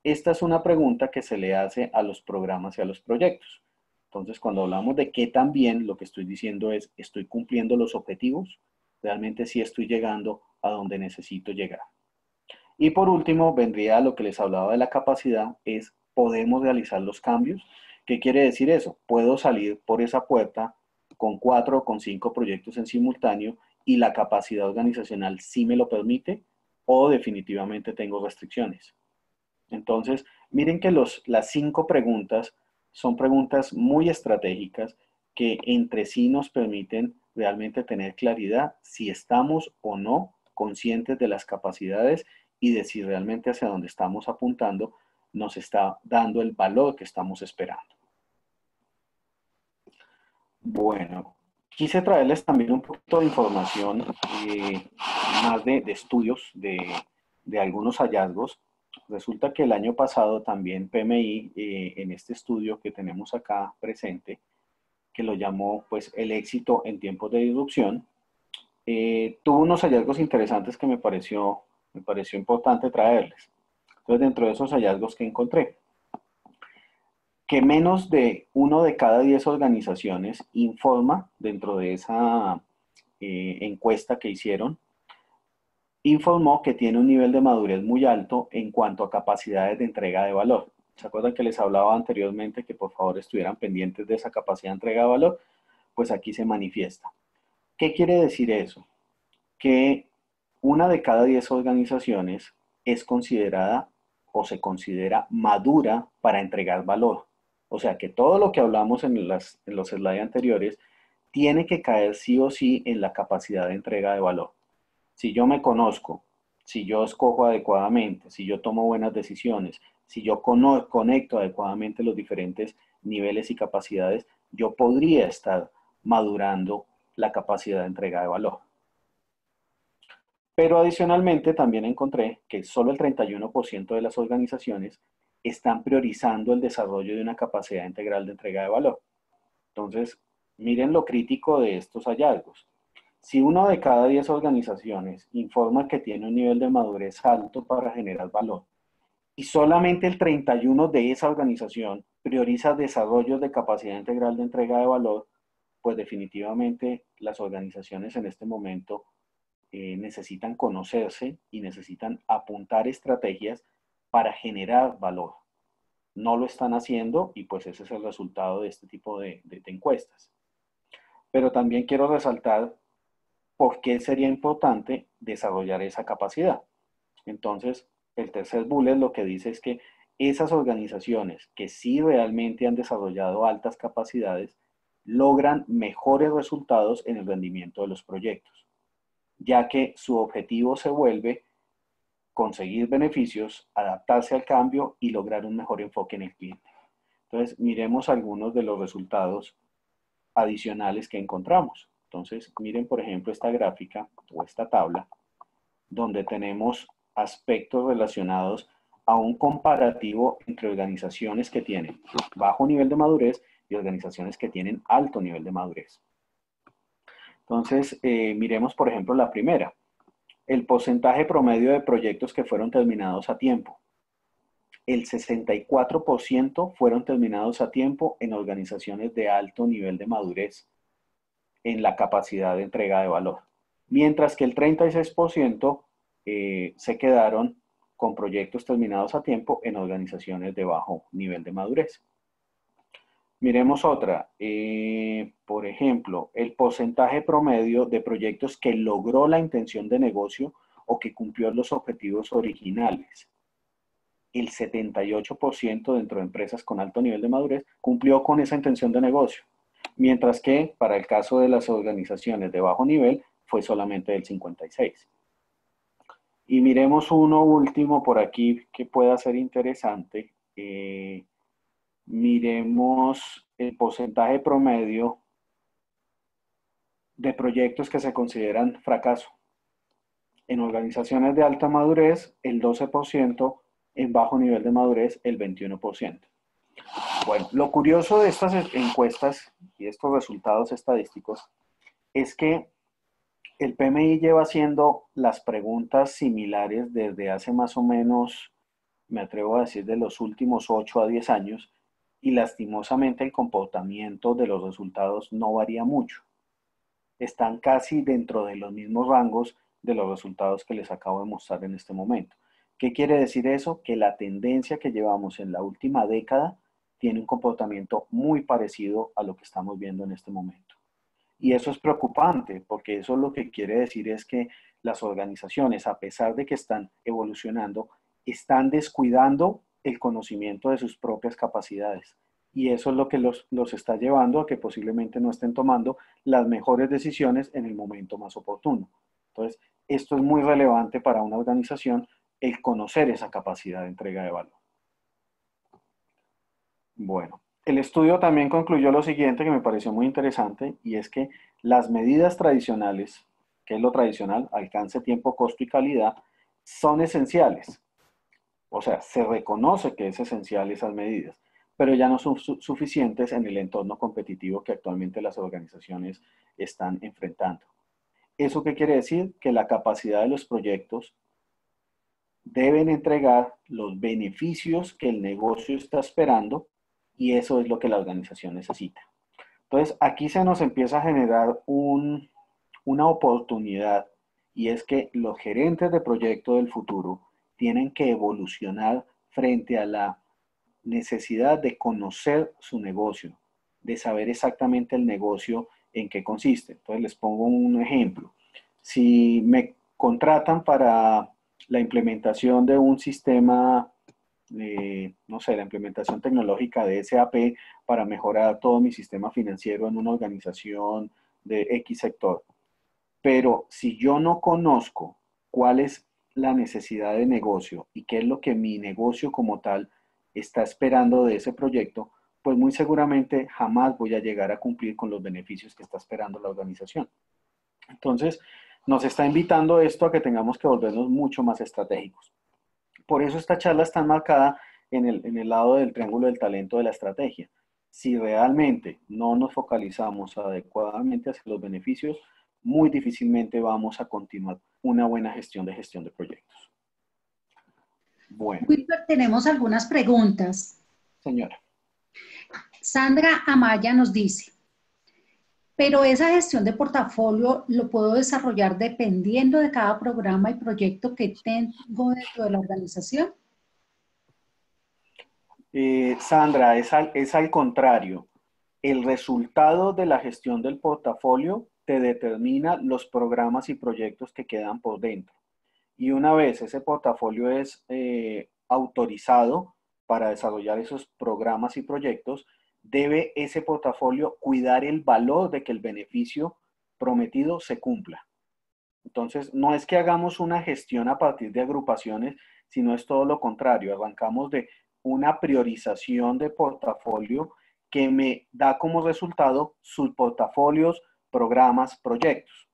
Esta es una pregunta que se le hace a los programas y a los proyectos. Entonces, cuando hablamos de qué también, lo que estoy diciendo es, ¿estoy cumpliendo los objetivos? ¿Realmente sí estoy llegando a donde necesito llegar? Y por último, vendría lo que les hablaba de la capacidad, es podemos realizar los cambios. ¿Qué quiere decir eso? Puedo salir por esa puerta con cuatro o con cinco proyectos en simultáneo y la capacidad organizacional sí me lo permite o definitivamente tengo restricciones. Entonces, miren que los, las cinco preguntas son preguntas muy estratégicas que entre sí nos permiten realmente tener claridad si estamos o no conscientes de las capacidades y de si realmente hacia donde estamos apuntando nos está dando el valor que estamos esperando. Bueno, quise traerles también un poquito de información eh, más de, estudios de, algunos hallazgos. Resulta que el año pasado también PMI, eh, en este estudio que tenemos acá presente, que lo llamó pues el éxito en tiempos de disrupción, eh, tuvo unos hallazgos interesantes que me pareció me pareció importante traerles. Entonces, dentro de esos hallazgos que encontré, que menos de uno de cada diez organizaciones informa dentro de esa eh, encuesta que hicieron, informó que tiene un nivel de madurez muy alto en cuanto a capacidades de entrega de valor. ¿Se acuerdan que les hablaba anteriormente que por favor estuvieran pendientes de esa capacidad de entrega de valor? Pues aquí se manifiesta. ¿Qué quiere decir eso? Que una de cada diez organizaciones es considerada o se considera madura para entregar valor. O sea que todo lo que hablamos en, en los slides anteriores tiene que caer sí o sí en la capacidad de entrega de valor. Si yo me conozco, si yo escojo adecuadamente, si yo tomo buenas decisiones, si yo conecto adecuadamente los diferentes niveles y capacidades, yo podría estar madurando la capacidad de entrega de valor. Pero adicionalmente también encontré que solo el 31% de las organizaciones están priorizando el desarrollo de una capacidad integral de entrega de valor. Entonces, miren lo crítico de estos hallazgos. Si uno de cada 10 organizaciones informa que tiene un nivel de madurez alto para generar valor y solamente el 31 de esa organización prioriza desarrollos de capacidad integral de entrega de valor, pues definitivamente las organizaciones en este momento eh, necesitan conocerse y necesitan apuntar estrategias para generar valor. No lo están haciendo y pues ese es el resultado de este tipo de, de encuestas. Pero también quiero resaltar por qué sería importante desarrollar esa capacidad. Entonces, el tercer bullet lo que dice es que esas organizaciones que sí realmente han desarrollado altas capacidades logran mejores resultados en el rendimiento de los proyectos, ya que su objetivo se vuelve conseguir beneficios, adaptarse al cambio y lograr un mejor enfoque en el cliente. Entonces, miremos algunos de los resultados adicionales que encontramos. Entonces, miren, por ejemplo, esta gráfica o esta tabla, donde tenemos aspectos relacionados a un comparativo entre organizaciones que tienen bajo nivel de madurez y organizaciones que tienen alto nivel de madurez. Entonces, eh, miremos, por ejemplo, la primera, el porcentaje promedio de proyectos que fueron terminados a tiempo. El 64% fueron terminados a tiempo en organizaciones de alto nivel de madurez en la capacidad de entrega de valor, mientras que el 36% eh, se quedaron con proyectos terminados a tiempo en organizaciones de bajo nivel de madurez. Miremos otra. Eh, por ejemplo, el porcentaje promedio de proyectos que logró la intención de negocio o que cumplió los objetivos originales. El 78% dentro de empresas con alto nivel de madurez cumplió con esa intención de negocio, mientras que para el caso de las organizaciones de bajo nivel fue solamente el 56%. Y miremos uno último por aquí que pueda ser interesante. Eh, miremos el porcentaje promedio de proyectos que se consideran fracaso. En organizaciones de alta madurez, el 12%, en bajo nivel de madurez, el 21%. Bueno, lo curioso de estas encuestas y estos resultados estadísticos es que el PMI lleva haciendo las preguntas similares desde hace más o menos, me atrevo a decir, de los últimos 8 a 10 años y lastimosamente el comportamiento de los resultados no varía mucho. Están casi dentro de los mismos rangos de los resultados que les acabo de mostrar en este momento. ¿Qué quiere decir eso? Que la tendencia que llevamos en la última década tiene un comportamiento muy parecido a lo que estamos viendo en este momento. Y eso es preocupante, porque eso lo que quiere decir es que las organizaciones, a pesar de que están evolucionando, están descuidando el conocimiento de sus propias capacidades. Y eso es lo que los, los, está llevando a que posiblemente no estén tomando las mejores decisiones en el momento más oportuno. Entonces, esto es muy relevante para una organización, el conocer esa capacidad de entrega de valor. Bueno, el estudio también concluyó lo siguiente que me pareció muy interesante y es que las medidas tradicionales, que es lo tradicional, alcance, tiempo, costo y calidad, son esenciales. O sea, se reconoce que es esencial esas medidas, pero ya no son su suficientes en el entorno competitivo que actualmente las organizaciones están enfrentando. ¿Eso qué quiere decir? Que la capacidad de los proyectos deben entregar los beneficios que el negocio está esperando y eso es lo que la organización necesita. Entonces, aquí se nos empieza a generar una oportunidad y es que los gerentes de proyecto del futuro tienen que evolucionar frente a la necesidad de conocer su negocio, de saber exactamente el negocio en qué consiste. Entonces les pongo un ejemplo. Si me contratan para la implementación de un sistema, no sé, la implementación tecnológica de SAP para mejorar todo mi sistema financiero en una organización de X sector. Pero si yo no conozco cuál es la necesidad de negocio y qué es lo que mi negocio como tal está esperando de ese proyecto, pues muy seguramente jamás voy a llegar a cumplir con los beneficios que está esperando la organización. Entonces, nos está invitando esto a que tengamos que volvernos mucho más estratégicos. Por eso esta charla está marcada en el, en el lado del triángulo del talento de la estrategia. Si realmente no nos focalizamos adecuadamente hacia los beneficios, muy difícilmente vamos a continuar una buena gestión de gestión de proyectos. Bueno. tenemos algunas preguntas. Señora. Sandra Amaya nos dice, pero esa gestión de portafolio lo puedo desarrollar dependiendo de cada programa y proyecto que tengo dentro de la organización. Eh, Sandra, es es al contrario. El resultado de la gestión del portafolio te determina los programas y proyectos que quedan por dentro. Y una vez ese portafolio es eh, autorizado para desarrollar esos programas y proyectos, debe ese portafolio cuidar el valor de que el beneficio prometido se cumpla. Entonces, no es que hagamos una gestión a partir de agrupaciones, sino es todo lo contrario. Arrancamos de una priorización de portafolio que me da como resultado sus portafolios, programas, proyectos.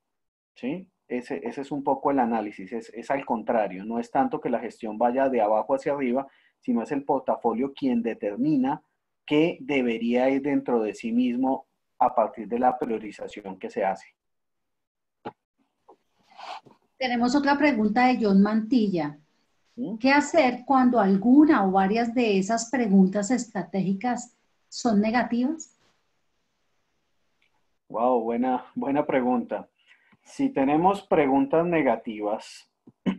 ¿sí? Ese, es un poco el análisis, es, al contrario, no es tanto que la gestión vaya de abajo hacia arriba, sino es el portafolio quien determina qué debería ir dentro de sí mismo a partir de la priorización que se hace. Tenemos otra pregunta de John Mantilla. ¿Qué hacer cuando alguna o varias de esas preguntas estratégicas son negativas? Wow, buena, buena pregunta. Si tenemos preguntas negativas, [CLEARS THROAT]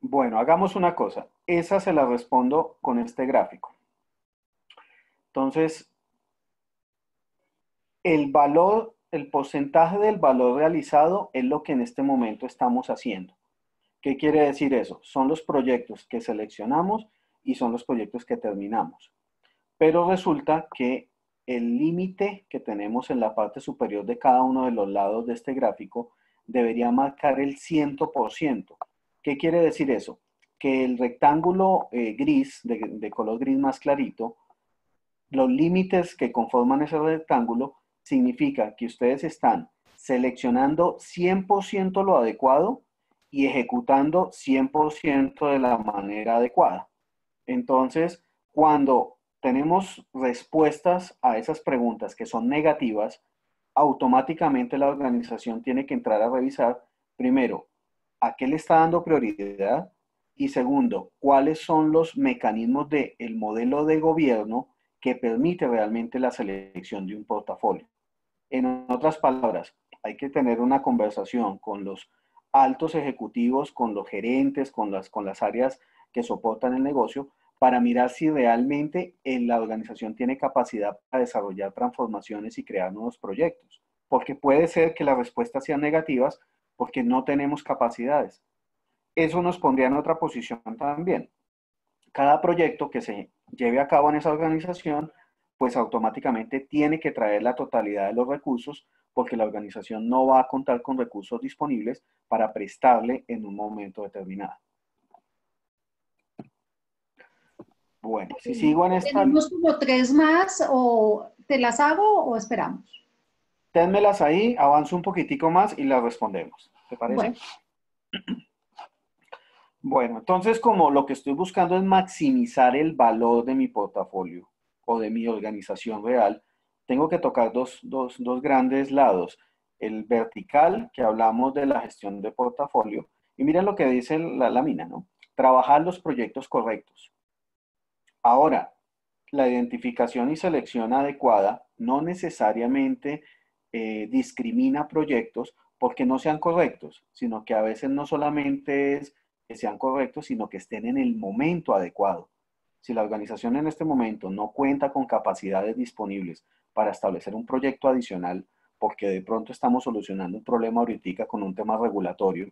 bueno, hagamos una cosa. Esa se la respondo con este gráfico. Entonces, el valor, el porcentaje del valor realizado es lo que en este momento estamos haciendo. ¿Qué quiere decir eso? Son los proyectos que seleccionamos y son los proyectos que terminamos. Pero resulta que el límite que tenemos en la parte superior de cada uno de los lados de este gráfico debería marcar el 100%. ¿Qué quiere decir eso? Que el rectángulo eh, gris, de, de color gris más clarito, los límites que conforman ese rectángulo significa que ustedes están seleccionando 100% lo adecuado y ejecutando 100% de la manera adecuada. Entonces, cuando tenemos respuestas a esas preguntas que son negativas, automáticamente la organización tiene que entrar a revisar, primero, a qué le está dando prioridad y segundo, cuáles son los mecanismos del el modelo de gobierno que permite realmente la selección de un portafolio. En otras palabras, hay que tener una conversación con los altos ejecutivos, con los gerentes, con las, con las áreas que soportan el negocio, para mirar si realmente en la organización tiene capacidad para desarrollar transformaciones y crear nuevos proyectos. Porque puede ser que las respuestas sean negativas porque no tenemos capacidades. Eso nos pondría en otra posición también. Cada proyecto que se lleve a cabo en esa organización, pues automáticamente tiene que traer la totalidad de los recursos porque la organización no va a contar con recursos disponibles para prestarle en un momento determinado. Bueno, si sigo en esta... ¿Tenemos como tres más o te las hago o esperamos? Ténmelas ahí, avanzo un poquitico más y las respondemos. ¿Te parece? [CLEARS THROAT] Bueno. entonces como lo que estoy buscando es maximizar el valor de mi portafolio o de mi organización real, tengo que tocar dos, dos, dos grandes lados. El vertical, que hablamos de la gestión de portafolio, y miren lo que dice la lámina, ¿no? Trabajar los proyectos correctos Ahora, la identificación y selección adecuada no necesariamente eh, discrimina proyectos porque no sean correctos, sino que a veces no solamente es que sean correctos, sino que estén en el momento adecuado. Si la organización en este momento no cuenta con capacidades disponibles para establecer un proyecto adicional, porque de pronto estamos solucionando un problema ahorita con un tema regulatorio.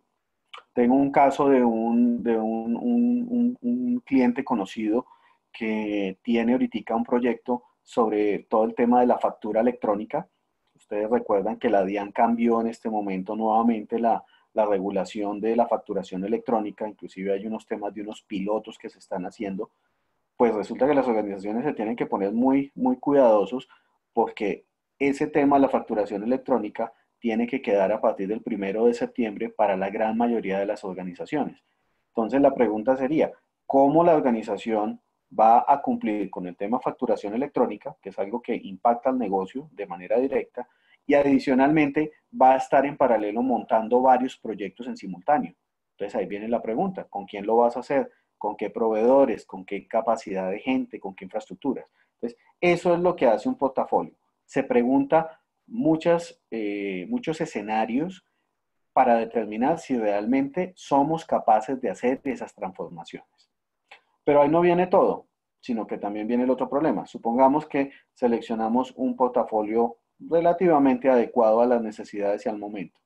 Tengo un caso de un, de un, un cliente conocido que tiene ahorita un proyecto sobre todo el tema de la factura electrónica. Ustedes recuerdan que la DIAN cambió en este momento nuevamente la, la regulación de la facturación electrónica, inclusive hay unos temas de unos pilotos que se están haciendo, pues resulta que las organizaciones se tienen que poner muy, muy cuidadosos porque ese tema la facturación electrónica tiene que quedar a partir del primero de septiembre para la gran mayoría de las organizaciones. Entonces la pregunta sería, ¿cómo la organización va a cumplir con el tema facturación electrónica, que es algo que impacta al negocio de manera directa, y adicionalmente va a estar en paralelo montando varios proyectos en simultáneo. Entonces ahí viene la pregunta, ¿con quién lo vas a hacer? ¿Con qué proveedores? ¿Con qué capacidad de gente? ¿Con qué infraestructuras? Entonces, eso es lo que hace un portafolio. Se pregunta eh, muchos escenarios para determinar si realmente somos capaces de hacer esas transformaciones. Pero ahí no viene todo, sino que también viene el otro problema. Supongamos que seleccionamos un portafolio relativamente adecuado a las necesidades y al momento.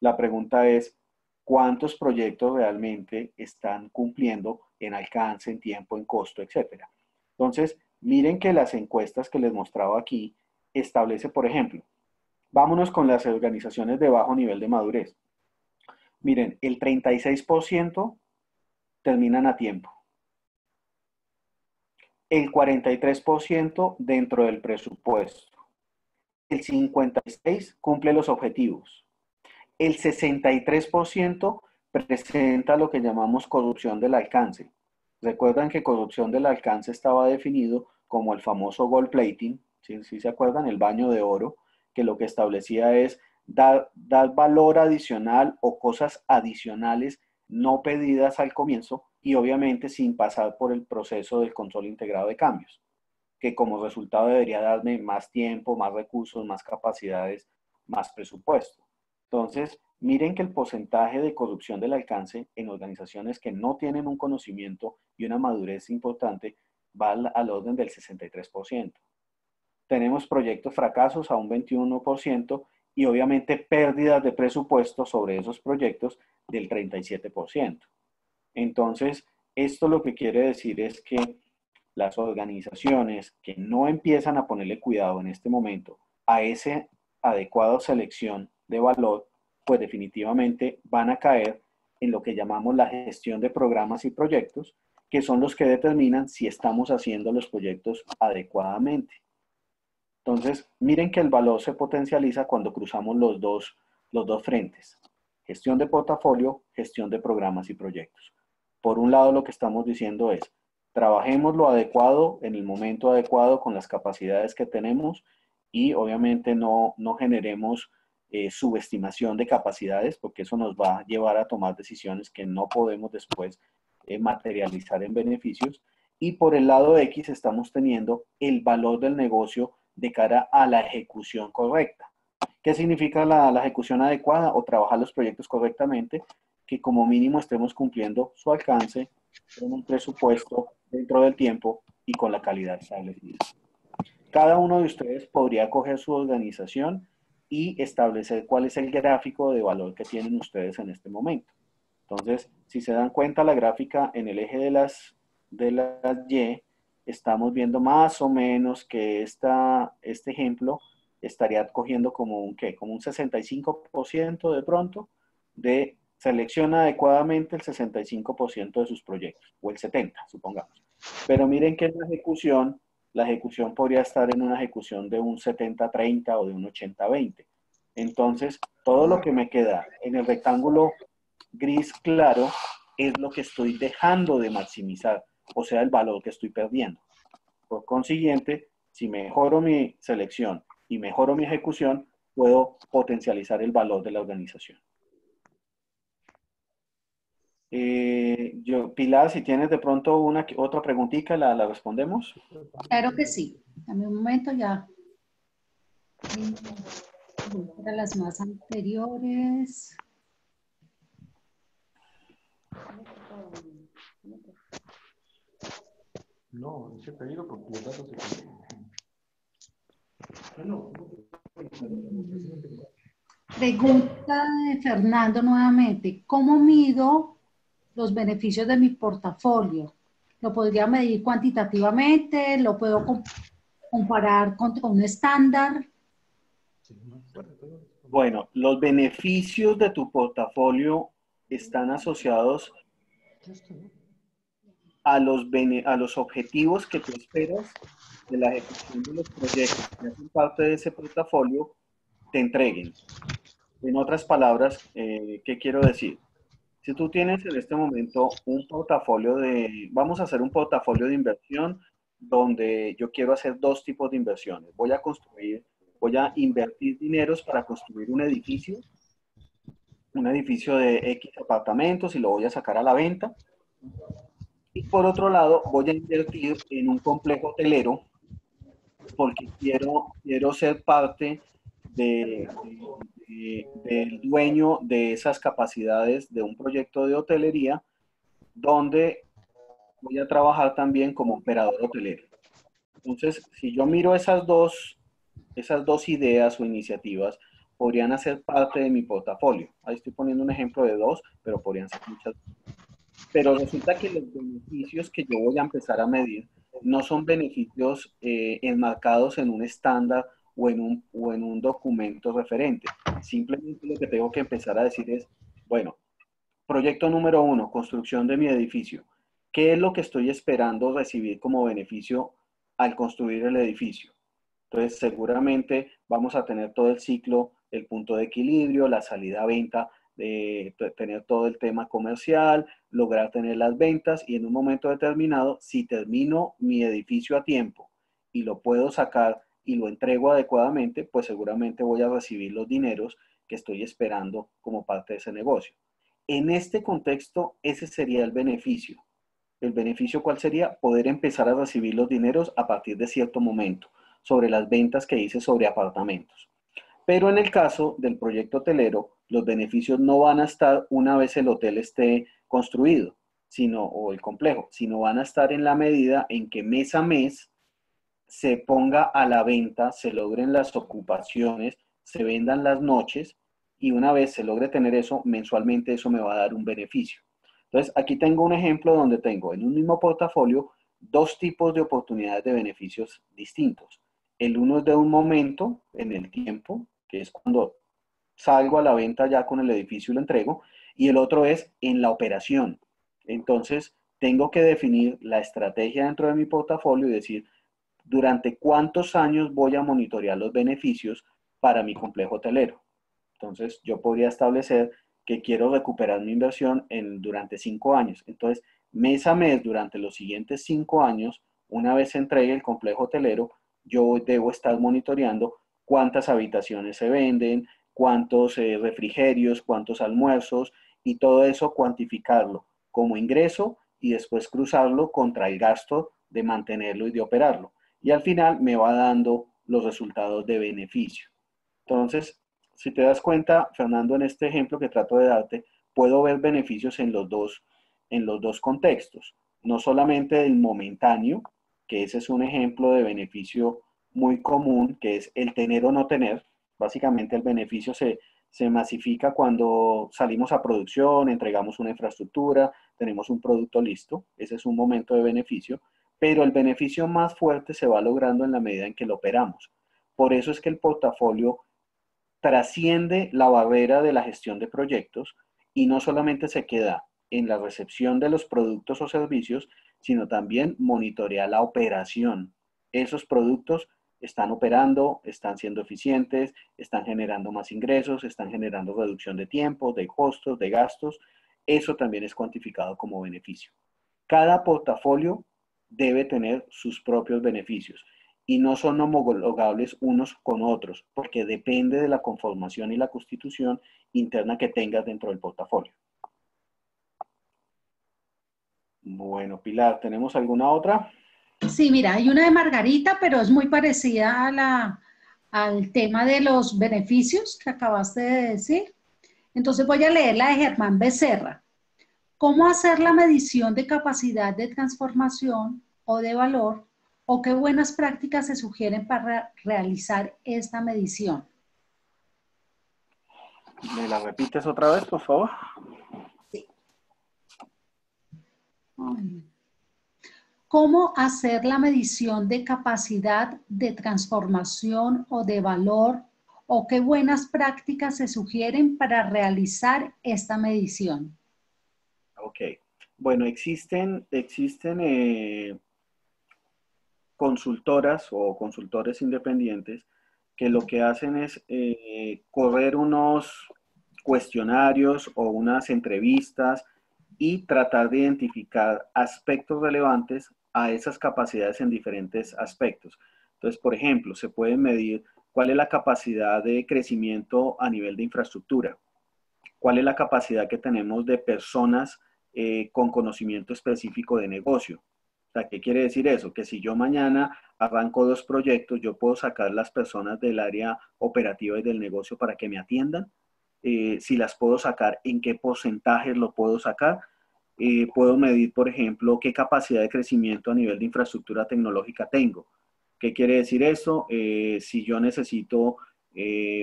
La pregunta es, ¿cuántos proyectos realmente están cumpliendo en alcance, en tiempo, en costo, etcétera? Entonces, miren que las encuestas que les mostraba aquí establece, por ejemplo, vámonos con las organizaciones de bajo nivel de madurez. Miren, el 36% terminan a tiempo el 43% dentro del presupuesto. El 56% cumple los objetivos. El 63% presenta lo que llamamos corrupción del alcance. Recuerdan que corrupción del alcance estaba definido como el famoso gold plating, si se acuerdan? El baño de oro, que lo que establecía es dar, dar valor adicional o cosas adicionales no pedidas al comienzo y obviamente sin pasar por el proceso del control integrado de cambios, que como resultado debería darme más tiempo, más recursos, más capacidades, más presupuesto. Entonces, miren que el porcentaje de corrupción del alcance en organizaciones que no tienen un conocimiento y una madurez importante va al, orden del 63%. Tenemos proyectos fracasos a un 21% y obviamente pérdidas de presupuesto sobre esos proyectos del 37%. Entonces, esto lo que quiere decir es que las organizaciones que no empiezan a ponerle cuidado en este momento a esa adecuada selección de valor, pues definitivamente van a caer en lo que llamamos la gestión de programas y proyectos, que son los que determinan si estamos haciendo los proyectos adecuadamente. Entonces, miren que el valor se potencializa cuando cruzamos los dos, los dos frentes. Gestión de portafolio, gestión de programas y proyectos. Por un lado, lo que estamos diciendo es, trabajemos lo adecuado en el momento adecuado con las capacidades que tenemos y obviamente no, no generemos eh, subestimación de capacidades porque eso nos va a llevar a tomar decisiones que no podemos después eh, materializar en beneficios. Y por el lado X estamos teniendo el valor del negocio de cara a la ejecución correcta. ¿Qué significa la, la ejecución adecuada o trabajar los proyectos correctamente? Que como mínimo estemos cumpliendo su alcance en un presupuesto dentro del tiempo y con la calidad establecida. Cada uno de ustedes podría coger su organización y establecer cuál es el gráfico de valor que tienen ustedes en este momento. Entonces, si se dan cuenta, la gráfica en el eje de las, de las Y, estamos viendo más o menos que esta, este ejemplo estaría cogiendo como un, ¿qué? Como un 65% de pronto de selecciona adecuadamente el 65% de sus proyectos, o el 70%, supongamos. Pero miren que en la ejecución, la ejecución podría estar en una ejecución de un 70-30 o de un 80-20. Entonces, todo lo que me queda en el rectángulo gris claro es lo que estoy dejando de maximizar, o sea, el valor que estoy perdiendo. Por consiguiente, si mejoro mi selección y mejoro mi ejecución, puedo potencializar el valor de la organización. Eh, yo, Pilar, si tienes de pronto una otra preguntita, ¿la, la respondemos? Claro que sí. Dame un momento ya. Para las más anteriores. No, ese pedido porque los datos se Pregunta de Fernando nuevamente. ¿Cómo mido los beneficios de mi portafolio? ¿Lo podría medir cuantitativamente? ¿Lo puedo comparar con, un estándar? Bueno, los beneficios de tu portafolio están asociados a los, a los objetivos que tú esperas de la ejecución de los proyectos que hacen parte de ese portafolio te entreguen. En otras palabras, eh, ¿qué quiero decir? Si tú tienes en este momento un portafolio de, vamos a hacer un portafolio de inversión donde yo quiero hacer dos tipos de inversiones. Voy a construir, voy a invertir dineros para construir un edificio, un edificio de X apartamentos y lo voy a sacar a la venta. Y por otro lado, voy a invertir en un complejo hotelero porque quiero, quiero ser parte de, del dueño de esas capacidades de un proyecto de hotelería donde voy a trabajar también como operador hotelero. Entonces, si yo miro esas dos, esas dos ideas o iniciativas, podrían hacer parte de mi portafolio. Ahí estoy poniendo un ejemplo de dos, pero podrían ser muchas. Pero resulta que los beneficios que yo voy a empezar a medir no son beneficios eh, enmarcados en un estándar o en un, o en un documento referente. Simplemente lo que tengo que empezar a decir es, bueno, proyecto número uno, construcción de mi edificio. ¿Qué es lo que estoy esperando recibir como beneficio al construir el edificio? Entonces, seguramente vamos a tener todo el ciclo, el punto de equilibrio, la salida a venta, de tener todo el tema comercial, lograr tener las ventas y en un momento determinado, si termino mi edificio a tiempo y lo puedo sacar y lo entrego adecuadamente, pues seguramente voy a recibir los dineros que estoy esperando como parte de ese negocio. En este contexto, ese sería el beneficio. ¿El beneficio cuál sería? Poder empezar a recibir los dineros a partir de cierto momento sobre las ventas que hice sobre apartamentos. Pero en el caso del proyecto hotelero, los beneficios no van a estar una vez el hotel esté construido, sino, o el complejo, sino van a estar en la medida en que mes a mes se ponga a la venta, se logren las ocupaciones, se vendan las noches y una vez se logre tener eso, mensualmente eso me va a dar un beneficio. Entonces, aquí tengo un ejemplo donde tengo en un mismo portafolio dos tipos de oportunidades de beneficios distintos. El uno es de un momento en el tiempo, que es cuando salgo a la venta ya con el edificio y lo entrego, y el otro es en la operación. Entonces, tengo que definir la estrategia dentro de mi portafolio y decir, durante cuántos años voy a monitorear los beneficios para mi complejo hotelero. Entonces, yo podría establecer que quiero recuperar mi inversión en, durante cinco años. Entonces, mes a mes, durante los siguientes cinco años, una vez entregue el complejo hotelero, yo debo estar monitoreando cuántas habitaciones se venden, cuántos eh, refrigerios, cuántos almuerzos y todo eso cuantificarlo como ingreso y después cruzarlo contra el gasto de mantenerlo y de operarlo. Y al final me va dando los resultados de beneficio. Entonces, si te das cuenta, Fernando, en este ejemplo que trato de darte, puedo ver beneficios en los dos, en los dos contextos. No solamente el momentáneo, que ese es un ejemplo de beneficio muy común, que es el tener o no tener, Básicamente el beneficio se, masifica cuando salimos a producción, entregamos una infraestructura, tenemos un producto listo, ese es un momento de beneficio, pero el beneficio más fuerte se va logrando en la medida en que lo operamos. Por eso es que el portafolio trasciende la barrera de la gestión de proyectos y no solamente se queda en la recepción de los productos o servicios, sino también monitorea la operación. Esos productos están operando, están siendo eficientes, están generando más ingresos, están generando reducción de tiempo, de costos, de gastos. Eso también es cuantificado como beneficio. Cada portafolio debe tener sus propios beneficios y no son homologables unos con otros, porque depende de la conformación y la constitución interna que tengas dentro del portafolio. Bueno, Pilar, ¿tenemos alguna otra? Sí, mira, hay una de Margarita, pero es muy parecida a la, al tema de los beneficios que acabaste de decir. Entonces voy a leer la de Germán Becerra. ¿Cómo hacer la medición de capacidad de transformación o de valor o qué buenas prácticas se sugieren para realizar esta medición? ¿Me la repites otra vez, por favor? Sí. ¿Cómo hacer la medición de capacidad de transformación o de valor o qué buenas prácticas se sugieren para realizar esta medición? Ok. Bueno, existen, existen eh, consultoras o consultores independientes que lo que hacen es eh, correr unos cuestionarios o unas entrevistas y tratar de identificar aspectos relevantes a esas capacidades en diferentes aspectos. Entonces, por ejemplo, se puede medir cuál es la capacidad de crecimiento a nivel de infraestructura, cuál es la capacidad que tenemos de personas eh, con conocimiento específico de negocio, ¿qué quiere decir eso? Que si yo mañana arranco dos proyectos, yo puedo sacar las personas del área operativa y del negocio para que me atiendan. Eh, si las puedo sacar, en qué porcentajes lo puedo sacar. Eh, puedo medir, por ejemplo, qué capacidad de crecimiento a nivel de infraestructura tecnológica tengo. ¿Qué quiere decir eso? Eh, si yo necesito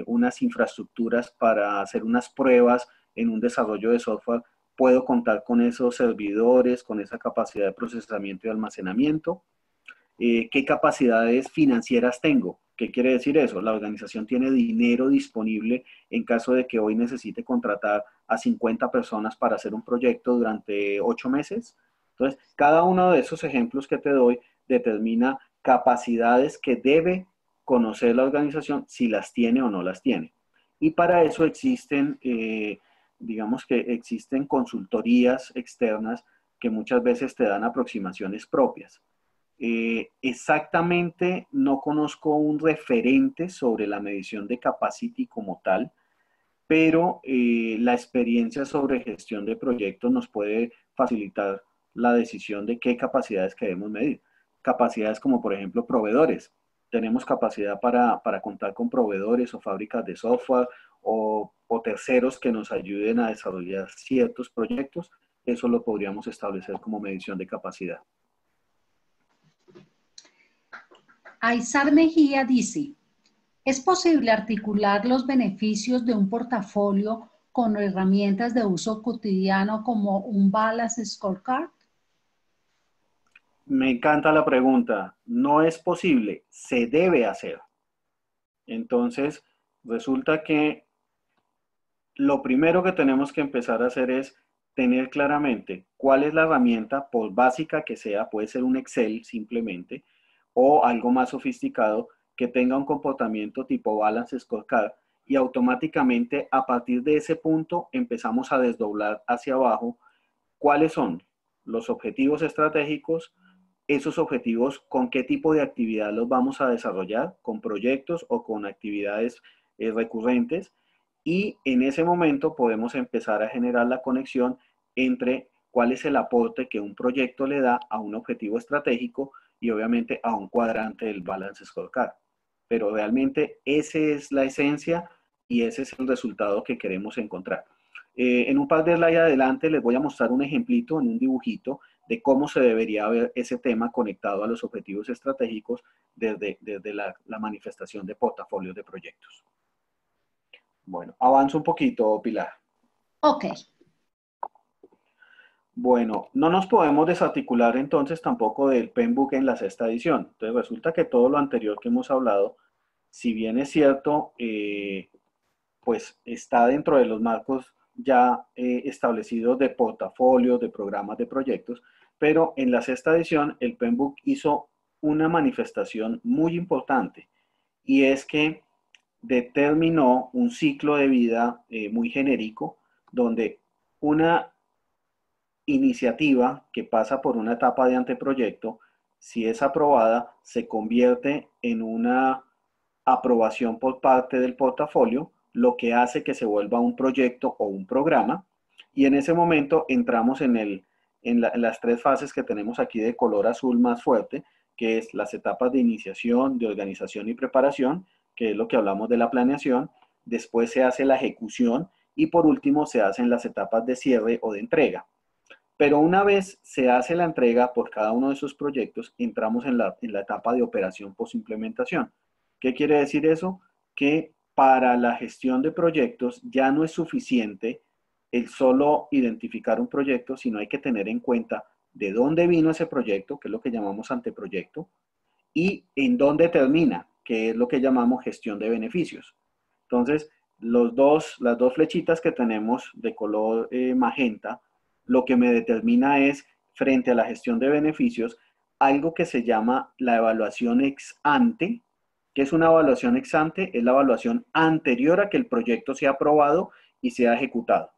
unas infraestructuras para hacer unas pruebas en un desarrollo de software, puedo contar con esos servidores, con esa capacidad de procesamiento y almacenamiento. Eh, ¿Qué capacidades financieras tengo? ¿Qué quiere decir eso? La organización tiene dinero disponible en caso de que hoy necesite contratar a 50 personas para hacer un proyecto durante ocho meses. Entonces, cada uno de esos ejemplos que te doy determina capacidades que debe conocer la organización si las tiene o no las tiene. Y para eso existen eh, digamos que existen consultorías externas que muchas veces te dan aproximaciones propias. Eh, exactamente no conozco un referente sobre la medición de capacity como tal, pero eh, la experiencia sobre gestión de proyectos nos puede facilitar la decisión de qué capacidades queremos medir. Capacidades como, por ejemplo, proveedores. Tenemos capacidad para, para contar con proveedores o fábricas de software o o terceros que nos ayuden a desarrollar ciertos proyectos, eso lo podríamos establecer como medición de capacidad. Aizar Mejía dice, ¿es posible articular los beneficios de un portafolio con herramientas de uso cotidiano como un Balance Scorecard? Me encanta la pregunta. No es posible, se debe hacer. Entonces, resulta que lo primero que tenemos que empezar a hacer es tener claramente cuál es la herramienta, por básica que sea, puede ser un Excel simplemente, o algo más sofisticado que tenga un comportamiento tipo Balance Scorecard y automáticamente a partir de ese punto empezamos a desdoblar hacia abajo cuáles son los objetivos estratégicos, esos objetivos, con qué tipo de actividad los vamos a desarrollar, con proyectos o con actividades eh, recurrentes, y en ese momento podemos empezar a generar la conexión entre cuál es el aporte que un proyecto le da a un objetivo estratégico y obviamente a un cuadrante del Balance Scorecard. Pero realmente esa es la esencia y ese es el resultado que queremos encontrar. Eh, en un par de slides adelante les voy a mostrar un ejemplito en un dibujito de cómo se debería ver ese tema conectado a los objetivos estratégicos desde, desde la, la manifestación de portafolios de proyectos. Bueno, avanzo un poquito, Pilar. Ok. Bueno, no nos podemos desarticular entonces tampoco del Penbook en la sexta edición. Entonces resulta que todo lo anterior que hemos hablado, si bien es cierto, eh, pues está dentro de los marcos ya eh, establecidos de portafolios, de programas, de proyectos, pero en la sexta edición el Penbook hizo una manifestación muy importante y es que determinó un ciclo de vida eh, muy genérico donde una iniciativa que pasa por una etapa de anteproyecto, si es aprobada, se convierte en una aprobación por parte del portafolio, lo que hace que se vuelva un proyecto o un programa. Y en ese momento entramos en el, en, las tres fases que tenemos aquí de color azul más fuerte, que es las etapas de iniciación, de organización y preparación, que es lo que hablamos de la planeación, después se hace la ejecución y por último se hacen las etapas de cierre o de entrega. Pero una vez se hace la entrega por cada uno de esos proyectos, entramos en la, en la etapa de operación post-implementación. ¿Qué quiere decir eso? Que para la gestión de proyectos ya no es suficiente el solo identificar un proyecto, sino hay que tener en cuenta de dónde vino ese proyecto, que es lo que llamamos anteproyecto, y en dónde termina, que es lo que llamamos gestión de beneficios. Entonces, los dos, las dos flechitas que tenemos de color eh, magenta, lo que me determina es, frente a la gestión de beneficios, algo que se llama la evaluación ex ante, que es una evaluación ex ante, es la evaluación anterior a que el proyecto sea aprobado y sea ejecutado.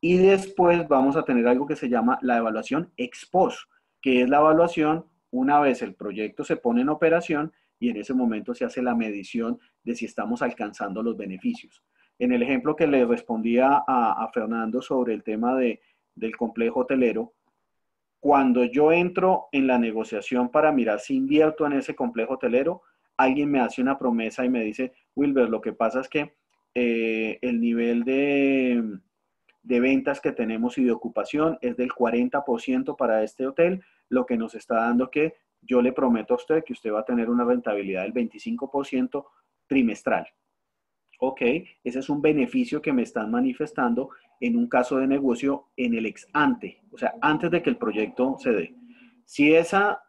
Y después vamos a tener algo que se llama la evaluación ex post, que es la evaluación una vez el proyecto se pone en operación y en ese momento se hace la medición de si estamos alcanzando los beneficios. En el ejemplo que le respondía a, Fernando sobre el tema de, del complejo hotelero, cuando yo entro en la negociación para mirar si invierto en ese complejo hotelero, alguien me hace una promesa y me dice, Wilber, lo que pasa es que eh, el nivel de, de ventas que tenemos y de ocupación es del 40% para este hotel, lo que nos está dando que yo le prometo a usted que usted va a tener una rentabilidad del 25% trimestral. Ok, ese es un beneficio que me están manifestando en un caso de negocio en el ex ante, o sea, antes de que el proyecto se dé. Si esa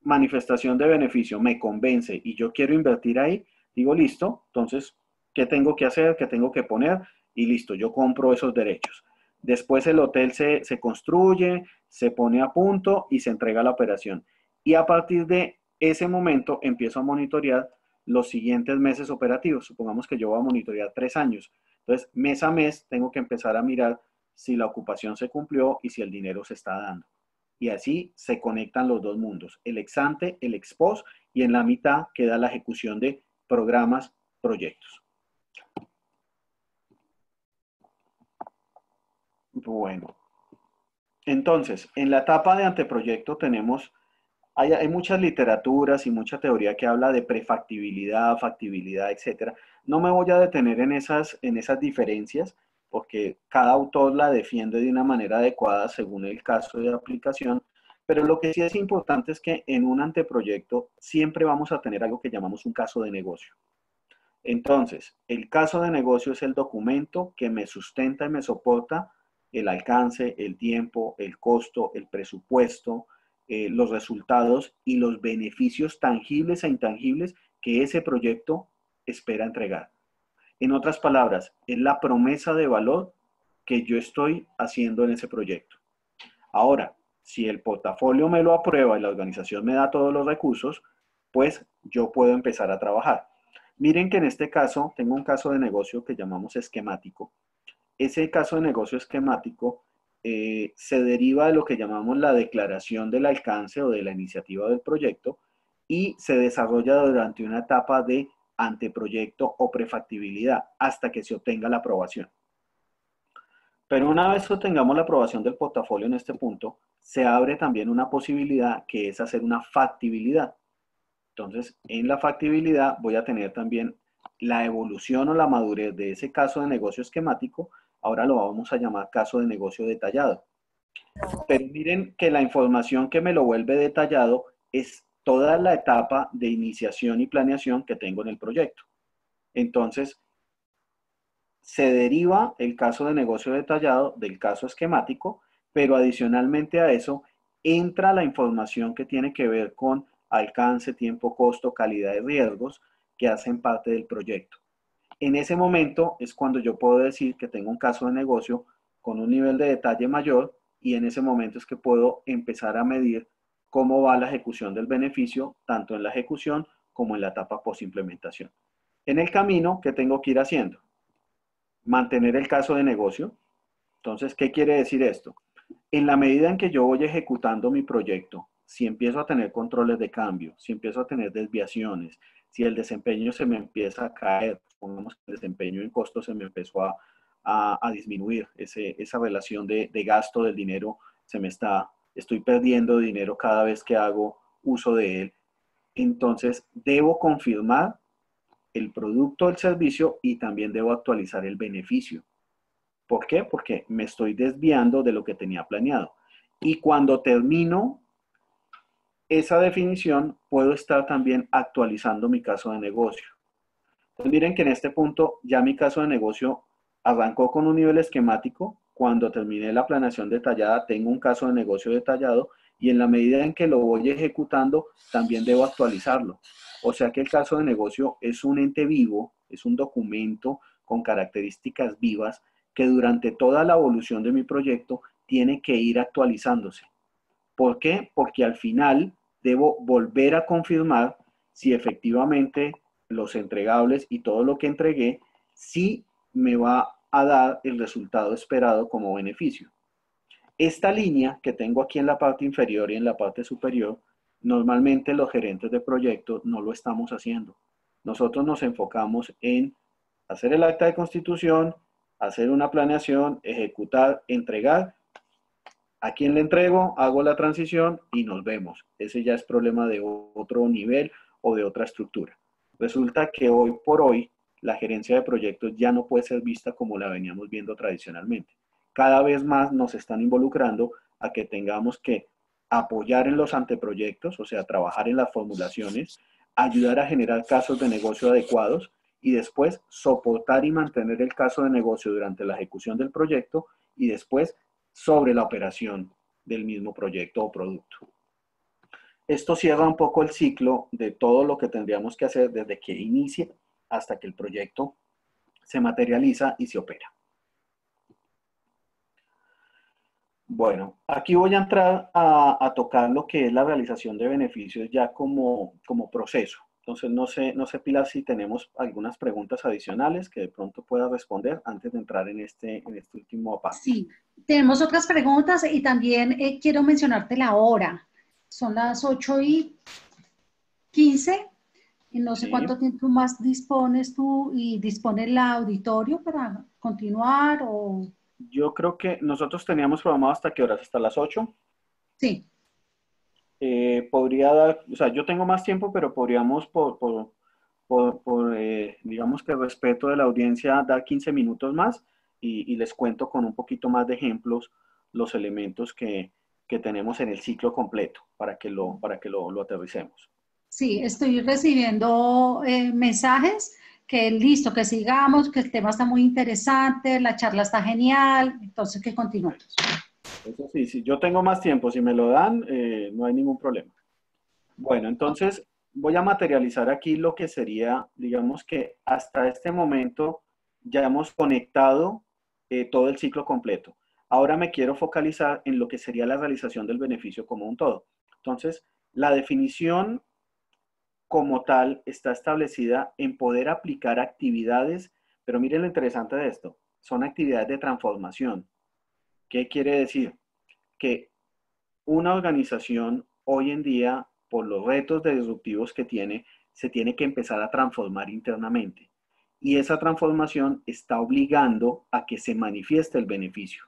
manifestación de beneficio me convence y yo quiero invertir ahí, digo, listo, entonces, ¿qué tengo que hacer? ¿Qué tengo que poner? y listo, yo compro esos derechos. Después el hotel se, construye, se pone a punto y se entrega la operación. Y a partir de ese momento empiezo a monitorear los siguientes meses operativos. Supongamos que yo voy a monitorear tres años. Entonces, mes a mes tengo que empezar a mirar si la ocupación se cumplió y si el dinero se está dando. Y así se conectan los dos mundos, el ex ante, el ex post, y en la mitad queda la ejecución de programas, proyectos. Bueno, entonces, en la etapa de anteproyecto tenemos, hay, muchas literaturas y mucha teoría que habla de prefactibilidad, factibilidad, etc. No me voy a detener en esas, en esas diferencias, porque cada autor la defiende de una manera adecuada según el caso de aplicación, pero lo que sí es importante es que en un anteproyecto siempre vamos a tener algo que llamamos un caso de negocio. Entonces, el caso de negocio es el documento que me sustenta y me soporta el alcance, el tiempo, el costo, el presupuesto, eh, los resultados y los beneficios tangibles e intangibles que ese proyecto espera entregar. En otras palabras, es la promesa de valor que yo estoy haciendo en ese proyecto. Ahora, si el portafolio me lo aprueba y la organización me da todos los recursos, pues yo puedo empezar a trabajar. Miren que en este caso tengo un caso de negocio que llamamos esquemático ese caso de negocio esquemático eh, se deriva de lo que llamamos la declaración del alcance o de la iniciativa del proyecto y se desarrolla durante una etapa de anteproyecto o prefactibilidad hasta que se obtenga la aprobación. Pero una vez obtengamos la aprobación del portafolio en este punto, se abre también una posibilidad que es hacer una factibilidad. Entonces, en la factibilidad voy a tener también la evolución o la madurez de ese caso de negocio esquemático Ahora lo vamos a llamar caso de negocio detallado. Pero miren que la información que me lo vuelve detallado es toda la etapa de iniciación y planeación que tengo en el proyecto. Entonces, se deriva el caso de negocio detallado del caso esquemático, pero adicionalmente a eso entra la información que tiene que ver con alcance, tiempo, costo, calidad y riesgos que hacen parte del proyecto. En ese momento es cuando yo puedo decir que tengo un caso de negocio con un nivel de detalle mayor y en ese momento es que puedo empezar a medir cómo va la ejecución del beneficio, tanto en la ejecución como en la etapa post-implementación. En el camino, ¿qué tengo que ir haciendo? Mantener el caso de negocio. Entonces, ¿qué quiere decir esto? En la medida en que yo voy ejecutando mi proyecto, si empiezo a tener controles de cambio, si empiezo a tener desviaciones, si el desempeño se me empieza a caer, pongamos el desempeño en costo se me empezó a, disminuir, esa relación de, gasto del dinero se me está, estoy perdiendo dinero cada vez que hago uso de él. Entonces, debo confirmar el producto el servicio y también debo actualizar el beneficio. ¿Por qué? Porque me estoy desviando de lo que tenía planeado. Y cuando termino esa definición, puedo estar también actualizando mi caso de negocio. Entonces, miren que en este punto ya mi caso de negocio arrancó con un nivel esquemático. Cuando terminé la planeación detallada, tengo un caso de negocio detallado y en la medida en que lo voy ejecutando, también debo actualizarlo. O sea que el caso de negocio es un ente vivo, es un documento con características vivas que durante toda la evolución de mi proyecto tiene que ir actualizándose. ¿Por qué? Porque al final debo volver a confirmar si efectivamente los entregables y todo lo que entregué, sí me va a dar el resultado esperado como beneficio. Esta línea que tengo aquí en la parte inferior y en la parte superior, normalmente los gerentes de proyectos no lo estamos haciendo. Nosotros nos enfocamos en hacer el acta de constitución, hacer una planeación, ejecutar, entregar. A quien le entrego, hago la transición y nos vemos. Ese ya es problema de otro nivel o de otra estructura. Resulta que hoy por hoy la gerencia de proyectos ya no puede ser vista como la veníamos viendo tradicionalmente. Cada vez más nos están involucrando a que tengamos que apoyar en los anteproyectos, o sea, trabajar en las formulaciones, ayudar a generar casos de negocio adecuados y después soportar y mantener el caso de negocio durante la ejecución del proyecto y después sobre la operación del mismo proyecto o producto. Esto cierra un poco el ciclo de todo lo que tendríamos que hacer desde que inicie hasta que el proyecto se materializa y se opera. Bueno, aquí voy a entrar a, tocar lo que es la realización de beneficios ya como, como proceso. Entonces, no sé, no sé, Pilar, si tenemos algunas preguntas adicionales que de pronto pueda responder antes de entrar en este, en este último paso. Sí, tenemos otras preguntas y también eh, quiero mencionarte la hora. Son las 8 y 15 y no sé cuánto tiempo más dispones tú y dispone el auditorio para continuar o... Yo creo que nosotros teníamos programado hasta qué horas, hasta las 8. Sí. Eh, podría dar, o sea, yo tengo más tiempo, pero podríamos por, por, por, eh, digamos que respeto de la audiencia, dar 15 minutos más y, les cuento con un poquito más de ejemplos los elementos que, que tenemos en el ciclo completo para que lo, para que lo, lo aterricemos. Sí, estoy recibiendo eh, mensajes que listo, que sigamos, que el tema está muy interesante, la charla está genial, entonces que continuemos. Eso sí, si yo tengo más tiempo, si me lo dan, eh, no hay ningún problema. Bueno, entonces voy a materializar aquí lo que sería, digamos que hasta este momento ya hemos conectado eh, todo el ciclo completo. Ahora me quiero focalizar en lo que sería la realización del beneficio como un todo. Entonces, la definición como tal está establecida en poder aplicar actividades, pero miren lo interesante de esto, son actividades de transformación. ¿Qué quiere decir? Que una organización hoy en día, por los retos disruptivos que tiene, se tiene que empezar a transformar internamente. Y esa transformación está obligando a que se manifieste el beneficio.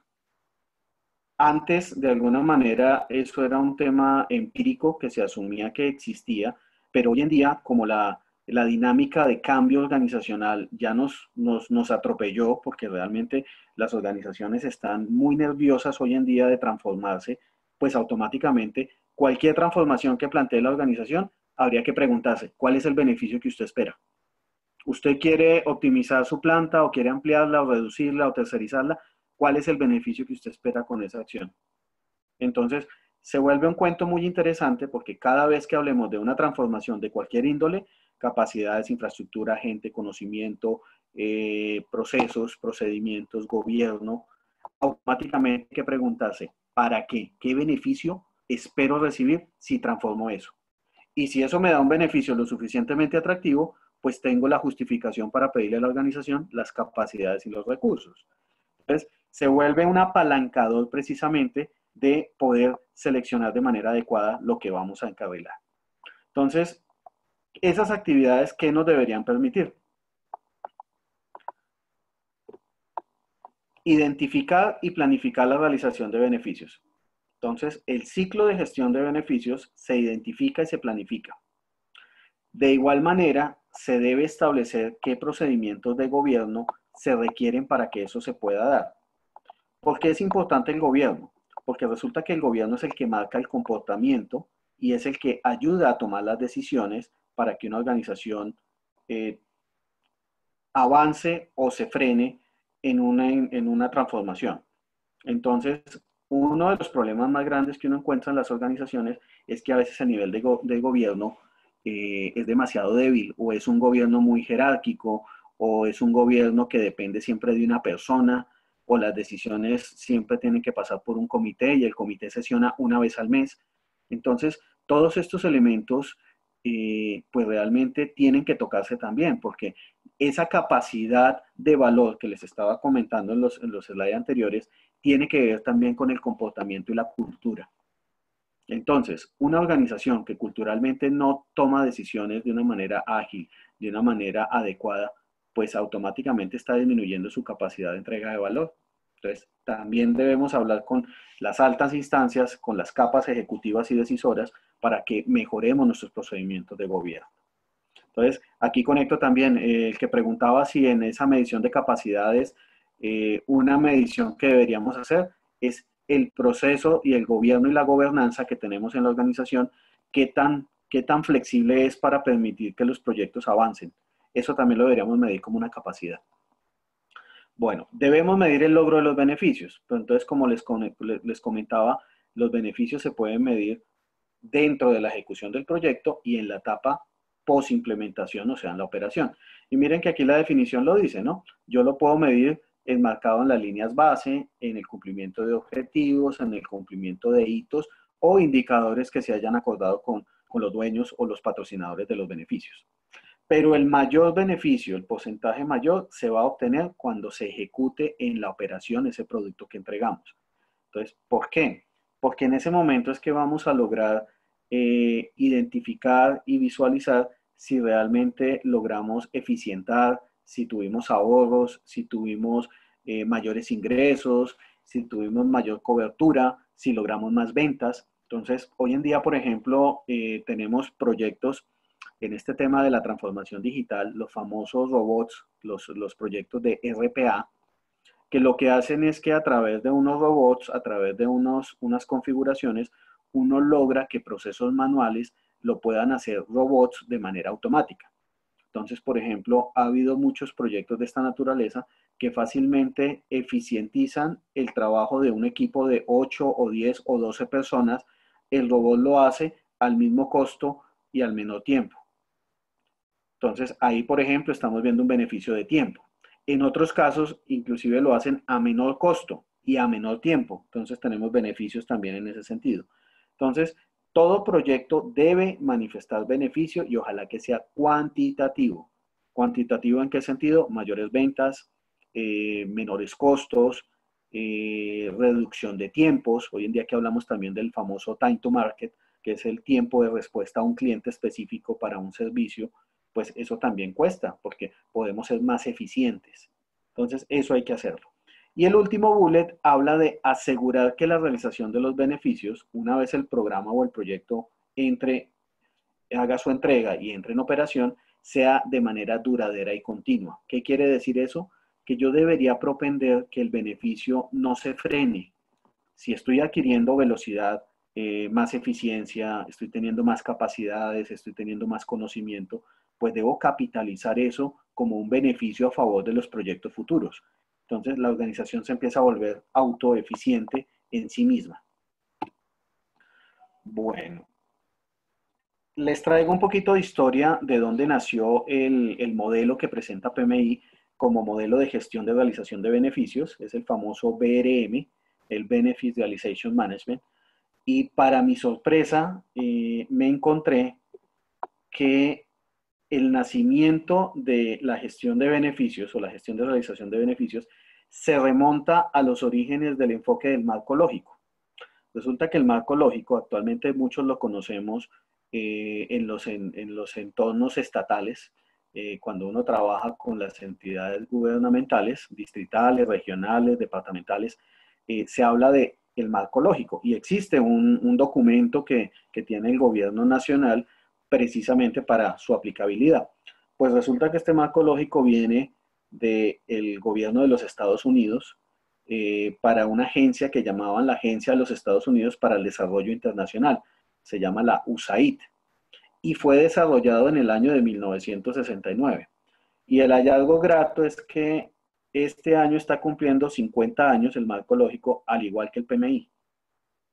Antes, de alguna manera, eso era un tema empírico que se asumía que existía, pero hoy en día, como la, dinámica de cambio organizacional ya nos, nos, nos, atropelló, porque realmente las organizaciones están muy nerviosas hoy en día de transformarse, pues automáticamente cualquier transformación que plantee la organización, habría que preguntarse, ¿cuál es el beneficio que usted espera? ¿Usted quiere optimizar su planta o quiere ampliarla o reducirla o tercerizarla? ¿Cuál es el beneficio que usted espera con esa acción? Entonces, se vuelve un cuento muy interesante porque cada vez que hablemos de una transformación de cualquier índole, capacidades, infraestructura, gente, conocimiento, eh, procesos, procedimientos, gobierno, automáticamente que preguntarse, ¿para qué? ¿Qué beneficio espero recibir si transformo eso? Y si eso me da un beneficio lo suficientemente atractivo, pues tengo la justificación para pedirle a la organización las capacidades y los recursos. Entonces, se vuelve un apalancador precisamente de poder seleccionar de manera adecuada lo que vamos a encarrilar. Entonces, esas actividades, ¿qué nos deberían permitir? Identificar y planificar la realización de beneficios. Entonces, el ciclo de gestión de beneficios se identifica y se planifica. De igual manera, se debe establecer qué procedimientos de gobierno se requieren para que eso se pueda dar. ¿Por qué es importante el gobierno? Porque resulta que el gobierno es el que marca el comportamiento y es el que ayuda a tomar las decisiones para que una organización eh, avance o se frene en una, en una transformación. Entonces, uno de los problemas más grandes que uno encuentra en las organizaciones es que a veces el nivel de, gobierno eh, es demasiado débil o es un gobierno muy jerárquico o es un gobierno que depende siempre de una persona o las decisiones siempre tienen que pasar por un comité y el comité sesiona una vez al mes. Entonces, todos estos elementos eh, pues realmente tienen que tocarse también porque esa capacidad de valor que les estaba comentando en los, en los slides anteriores tiene que ver también con el comportamiento y la cultura. Entonces, una organización que culturalmente no toma decisiones de una manera ágil, de una manera adecuada, pues automáticamente está disminuyendo su capacidad de entrega de valor. Entonces, también debemos hablar con las altas instancias, con las capas ejecutivas y decisoras, para que mejoremos nuestros procedimientos de gobierno. Entonces, aquí conecto también eh, el que preguntaba si en esa medición de capacidades, eh, una medición que deberíamos hacer es el proceso y el gobierno y la gobernanza que tenemos en la organización, qué tan, qué tan flexible es para permitir que los proyectos avancen. Eso también lo deberíamos medir como una capacidad. Bueno, debemos medir el logro de los beneficios. entonces, como les, comentaba, los beneficios se pueden medir dentro de la ejecución del proyecto y en la etapa post-implementación, o sea, en la operación. Y miren que aquí la definición lo dice, ¿no? Yo lo puedo medir enmarcado en las líneas base, en el cumplimiento de objetivos, en el cumplimiento de hitos o indicadores que se hayan acordado con, con los dueños o los patrocinadores de los beneficios. Pero el mayor beneficio, el porcentaje mayor, se va a obtener cuando se ejecute en la operación ese producto que entregamos. Entonces, ¿por qué? Porque en ese momento es que vamos a lograr eh, identificar y visualizar si realmente logramos eficientar, si tuvimos ahorros, si tuvimos eh, mayores ingresos, si tuvimos mayor cobertura, si logramos más ventas. Entonces, hoy en día, por ejemplo, eh, tenemos proyectos en este tema de la transformación digital, los famosos robots, los, proyectos de RPA, que lo que hacen es que a través de unos robots, a través de unos, unas configuraciones, uno logra que procesos manuales lo puedan hacer robots de manera automática. Entonces, por ejemplo, ha habido muchos proyectos de esta naturaleza que fácilmente eficientizan el trabajo de un equipo de 8 o 10 o 12 personas. El robot lo hace al mismo costo y al menor tiempo. Entonces, ahí, por ejemplo, estamos viendo un beneficio de tiempo. En otros casos, inclusive lo hacen a menor costo y a menor tiempo. Entonces, tenemos beneficios también en ese sentido. Entonces, todo proyecto debe manifestar beneficio y ojalá que sea cuantitativo. ¿Cuantitativo en qué sentido? Mayores ventas, eh, menores costos, eh, reducción de tiempos. Hoy en día que hablamos también del famoso time to market, que es el tiempo de respuesta a un cliente específico para un servicio, pues eso también cuesta porque podemos ser más eficientes. Entonces, eso hay que hacerlo. Y el último bullet habla de asegurar que la realización de los beneficios, una vez el programa o el proyecto entre, haga su entrega y entre en operación, sea de manera duradera y continua. ¿Qué quiere decir eso? Que yo debería propender que el beneficio no se frene. Si estoy adquiriendo velocidad, eh, más eficiencia, estoy teniendo más capacidades, estoy teniendo más conocimiento, pues debo capitalizar eso como un beneficio a favor de los proyectos futuros. Entonces la organización se empieza a volver autoeficiente en sí misma. Bueno, les traigo un poquito de historia de dónde nació el, el, modelo que presenta PMI como modelo de gestión de realización de beneficios. Es el famoso BRM, el Benefit Realization Management. Y para mi sorpresa, eh, me encontré que el nacimiento de la gestión de beneficios o la gestión de realización de beneficios se remonta a los orígenes del enfoque del marco lógico. Resulta que el marco lógico, actualmente muchos lo conocemos eh, en, los, en, los entornos estatales, eh, cuando uno trabaja con las entidades gubernamentales, distritales, regionales, departamentales, eh, se habla de el marco lógico. Y existe un, documento que, tiene el gobierno nacional precisamente para su aplicabilidad. Pues resulta que este marco lógico viene del gobierno de los Estados Unidos eh, para una agencia que llamaban la Agencia de los Estados Unidos para el Desarrollo Internacional. Se llama la USAID. Y fue desarrollado en el año de 1969. Y el hallazgo grato es que este año está cumpliendo 50 años el marco lógico, al igual que el PMI.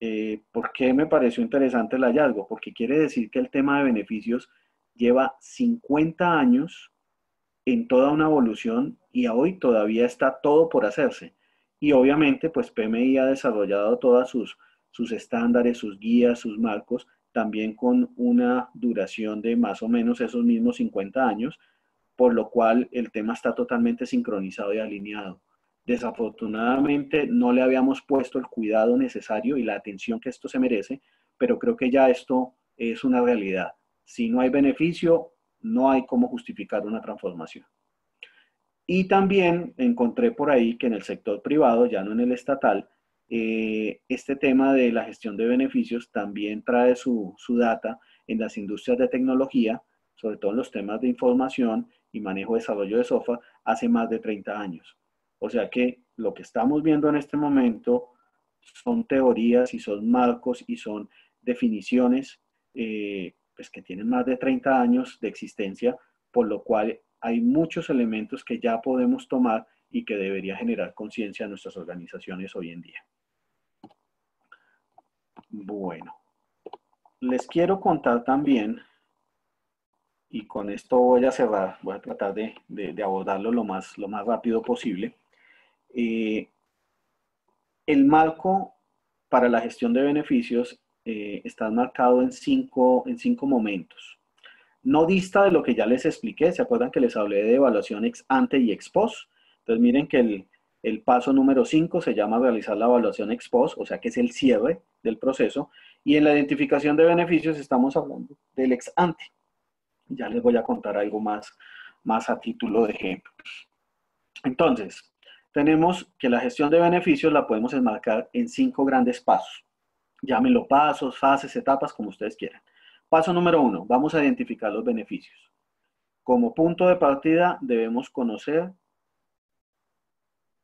Eh, ¿Por qué me pareció interesante el hallazgo? Porque quiere decir que el tema de beneficios lleva 50 años en toda una evolución y hoy todavía está todo por hacerse. Y obviamente, pues PMI ha desarrollado todas sus, sus estándares, sus guías, sus marcos, también con una duración de más o menos esos mismos 50 años, por lo cual el tema está totalmente sincronizado y alineado. Desafortunadamente no le habíamos puesto el cuidado necesario y la atención que esto se merece, pero creo que ya esto es una realidad. Si no hay beneficio, no hay cómo justificar una transformación. Y también encontré por ahí que en el sector privado, ya no en el estatal, eh, este tema de la gestión de beneficios también trae su, data en las industrias de tecnología, sobre todo en los temas de información y manejo de desarrollo de software hace más de 30 años. O sea que lo que estamos viendo en este momento son teorías y son marcos y son definiciones eh, pues que tienen más de 30 años de existencia, por lo cual hay muchos elementos que ya podemos tomar y que debería generar conciencia en nuestras organizaciones hoy en día. Bueno, les quiero contar también y con esto voy a cerrar, voy a tratar de, abordarlo lo más, lo más rápido posible. Eh, el marco para la gestión de beneficios eh, está marcado en cinco, en cinco momentos. No dista de lo que ya les expliqué, ¿se acuerdan que les hablé de evaluación ex ante y ex post? Entonces miren que el, el paso número 5 se llama realizar la evaluación ex post, o sea que es el cierre del proceso, y en la identificación de beneficios estamos hablando del ex ante. Ya les voy a contar algo más, más a título de ejemplo. Entonces, tenemos que la gestión de beneficios la podemos enmarcar en cinco grandes pasos. Llámenlo pasos, fases, etapas, como ustedes quieran. Paso número uno, vamos a identificar los beneficios. Como punto de partida debemos conocer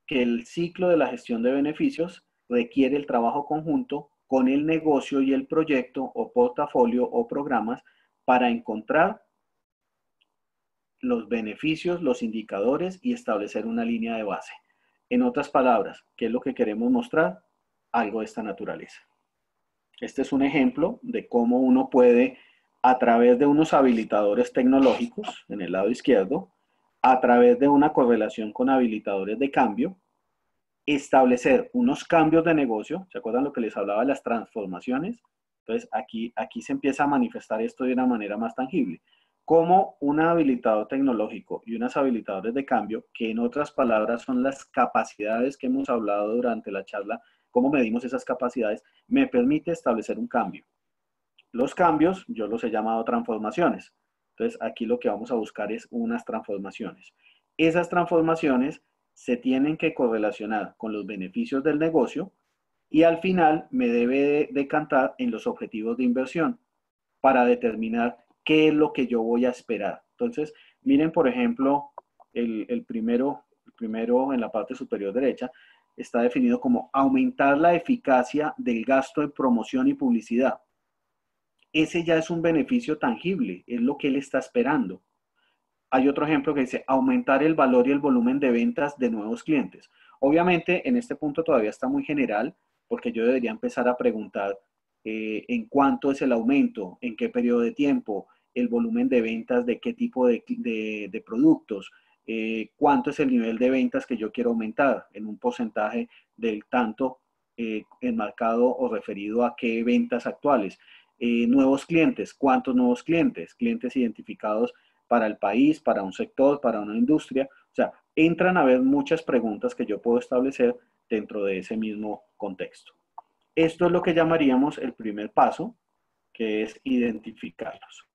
que el ciclo de la gestión de beneficios requiere el trabajo conjunto con el negocio y el proyecto o portafolio o programas para encontrar los beneficios, los indicadores y establecer una línea de base. En otras palabras, ¿qué es lo que queremos mostrar? Algo de esta naturaleza. Este es un ejemplo de cómo uno puede, a través de unos habilitadores tecnológicos en el lado izquierdo, a través de una correlación con habilitadores de cambio, establecer unos cambios de negocio. ¿Se acuerdan lo que les hablaba de las transformaciones? Entonces, aquí, aquí se empieza a manifestar esto de una manera más tangible como un habilitador tecnológico y unas habilitadores de cambio, que en otras palabras son las capacidades que hemos hablado durante la charla, cómo medimos esas capacidades, me permite establecer un cambio. Los cambios yo los he llamado transformaciones. Entonces aquí lo que vamos a buscar es unas transformaciones. Esas transformaciones se tienen que correlacionar con los beneficios del negocio y al final me debe decantar en los objetivos de inversión para determinar qué es lo que yo voy a esperar. Entonces, miren, por ejemplo, el, primero, el primero en la parte superior derecha está definido como aumentar la eficacia del gasto de promoción y publicidad. Ese ya es un beneficio tangible, es lo que él está esperando. Hay otro ejemplo que dice aumentar el valor y el volumen de ventas de nuevos clientes. Obviamente, en este punto todavía está muy general, porque yo debería empezar a preguntar eh, en cuánto es el aumento, en qué periodo de tiempo, el volumen de ventas de qué tipo de, productos, eh, cuánto es el nivel de ventas que yo quiero aumentar en un porcentaje del tanto eh, enmarcado o referido a qué ventas actuales. Eh, nuevos clientes, cuántos nuevos clientes, clientes identificados para el país, para un sector, para una industria. O sea, entran a ver muchas preguntas que yo puedo establecer dentro de ese mismo contexto. Esto es lo que llamaríamos el primer paso, que es identificarlos.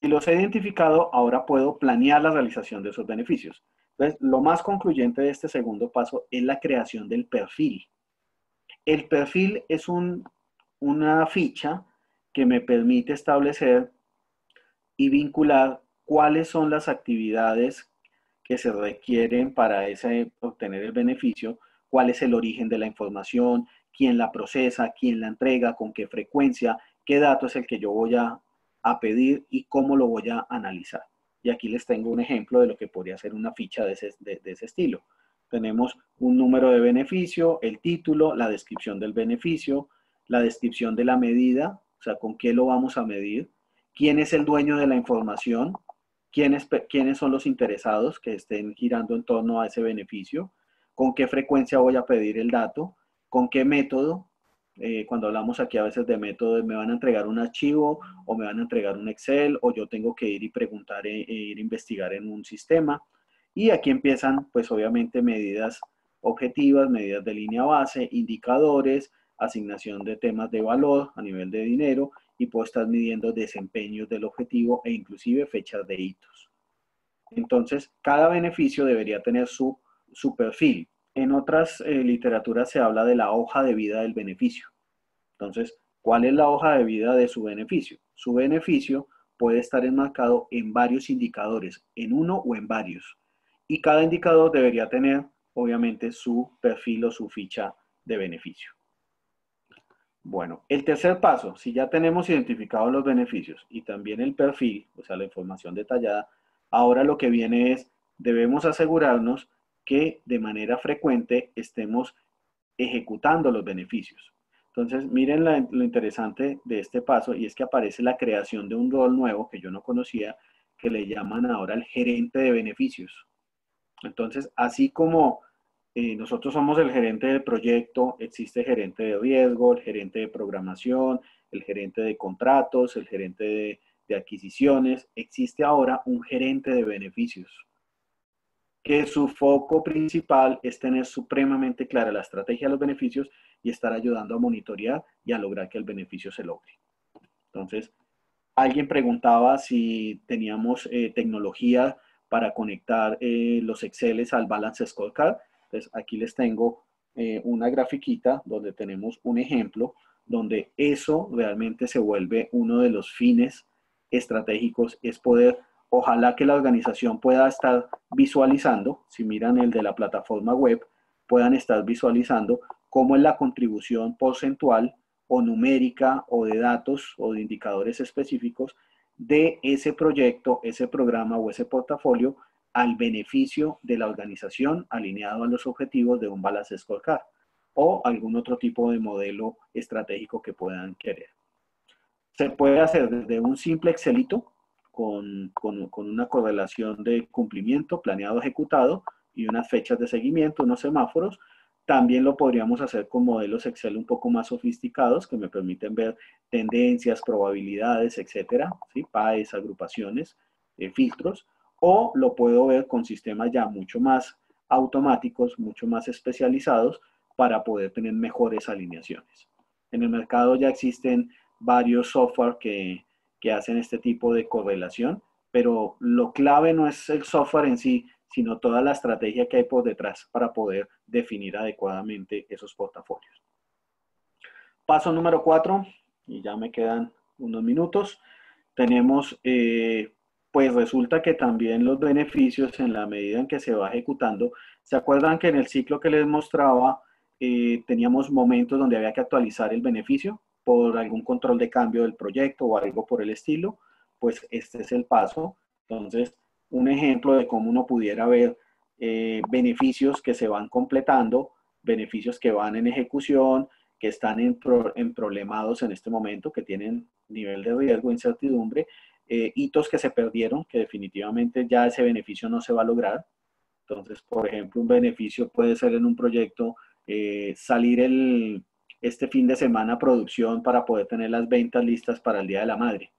Si los he identificado, ahora puedo planear la realización de esos beneficios. Entonces, lo más concluyente de este segundo paso es la creación del perfil. El perfil es una ficha que me permite establecer y vincular cuáles son las actividades que se requieren para ese, obtener el beneficio, cuál es el origen de la información, quién la procesa, quién la entrega, con qué frecuencia, qué dato es el que yo voy a, pedir y cómo lo voy a analizar. Y aquí les tengo un ejemplo de lo que podría ser una ficha de ese, de ese estilo. Tenemos un número de beneficio, el título, la descripción del beneficio, la descripción de la medida, o sea, con qué lo vamos a medir, quién es el dueño de la información, quiénes, quiénes son los interesados que estén girando en torno a ese beneficio, con qué frecuencia voy a pedir el dato, con qué método. Eh, cuando hablamos aquí a veces de métodos, me van a entregar un archivo o me van a entregar un Excel o yo tengo que ir y preguntar e, e ir a investigar en un sistema. Y aquí empiezan, pues obviamente, medidas objetivas, medidas de línea base, indicadores, asignación de temas de valor a nivel de dinero y puedo estar midiendo desempeños del objetivo e inclusive fechas de hitos. Entonces, cada beneficio debería tener su, su perfil. En otras eh, literaturas se habla de la hoja de vida del beneficio. Entonces, ¿cuál es la hoja de vida de su beneficio? Su beneficio puede estar enmarcado en varios indicadores, en uno o en varios. Y cada indicador debería tener, obviamente, su perfil o su ficha de beneficio. Bueno, el tercer paso, si ya tenemos identificados los beneficios y también el perfil, o sea, la información detallada, ahora lo que viene es, debemos asegurarnos que de manera frecuente estemos ejecutando los beneficios. Entonces, miren lo interesante de este paso y es que aparece la creación de un rol nuevo que yo no conocía, que le llaman ahora el gerente de beneficios. Entonces, así como eh, nosotros somos el gerente del proyecto, existe gerente de riesgo, el gerente de programación, el gerente de contratos, el gerente de, de adquisiciones. Existe ahora un gerente de beneficios, que su foco principal es tener supremamente clara la estrategia de los beneficios y estar ayudando a monitorear y a lograr que el beneficio se logre. Entonces, alguien preguntaba si teníamos eh, tecnología para conectar eh, los Exceles al Balance Scorecard. Entonces, aquí les tengo eh, una grafiquita donde tenemos un ejemplo donde eso realmente se vuelve uno de los fines estratégicos, es poder, ojalá que la organización pueda estar visualizando, si miran el de la plataforma web, puedan estar visualizando cómo es la contribución porcentual o numérica o de datos o de indicadores específicos de ese proyecto, ese programa o ese portafolio al beneficio de la organización alineado a los objetivos de un balance scorecard o algún otro tipo de modelo estratégico que puedan querer. Se puede hacer desde un simple Excelito con, con, una correlación de cumplimiento planeado ejecutado y unas fechas de seguimiento, unos semáforos. También lo podríamos hacer con modelos Excel un poco más sofisticados que me permiten ver tendencias, probabilidades, etcétera, ¿sí? PAES, agrupaciones, eh, filtros o lo puedo ver con sistemas ya mucho más automáticos, mucho más especializados para poder tener mejores alineaciones. En el mercado ya existen varios software que, hacen este tipo de correlación, pero lo clave no es el software en sí, sino toda la estrategia que hay por detrás para poder definir adecuadamente esos portafolios. Paso número cuatro, y ya me quedan unos minutos, tenemos eh, pues resulta que también los beneficios en la medida en que se va ejecutando, ¿se acuerdan que en el ciclo que les mostraba eh, teníamos momentos donde había que actualizar el beneficio por algún control de cambio del proyecto o algo por el estilo? Pues este es el paso. Entonces, un ejemplo de cómo uno pudiera ver eh, beneficios que se van completando, beneficios que van en ejecución, que están en, en problemados en este momento, que tienen nivel de riesgo, incertidumbre, eh, hitos que se perdieron, que definitivamente ya ese beneficio no se va a lograr. Entonces, por ejemplo, un beneficio puede ser en un proyecto eh, salir el, este fin de semana producción para poder tener las ventas listas para el Día de la Madre.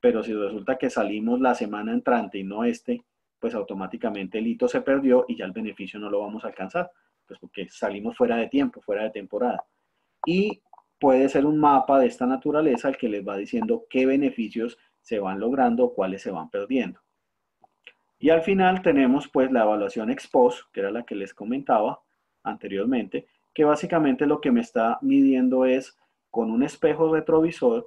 Pero si resulta que salimos la semana entrante y no este, pues automáticamente el hito se perdió y ya el beneficio no lo vamos a alcanzar, pues porque salimos fuera de tiempo, fuera de temporada. Y puede ser un mapa de esta naturaleza el que les va diciendo qué beneficios se van logrando cuáles se van perdiendo. Y al final tenemos pues la evaluación ex post, que era la que les comentaba anteriormente, que básicamente lo que me está midiendo es con un espejo retrovisor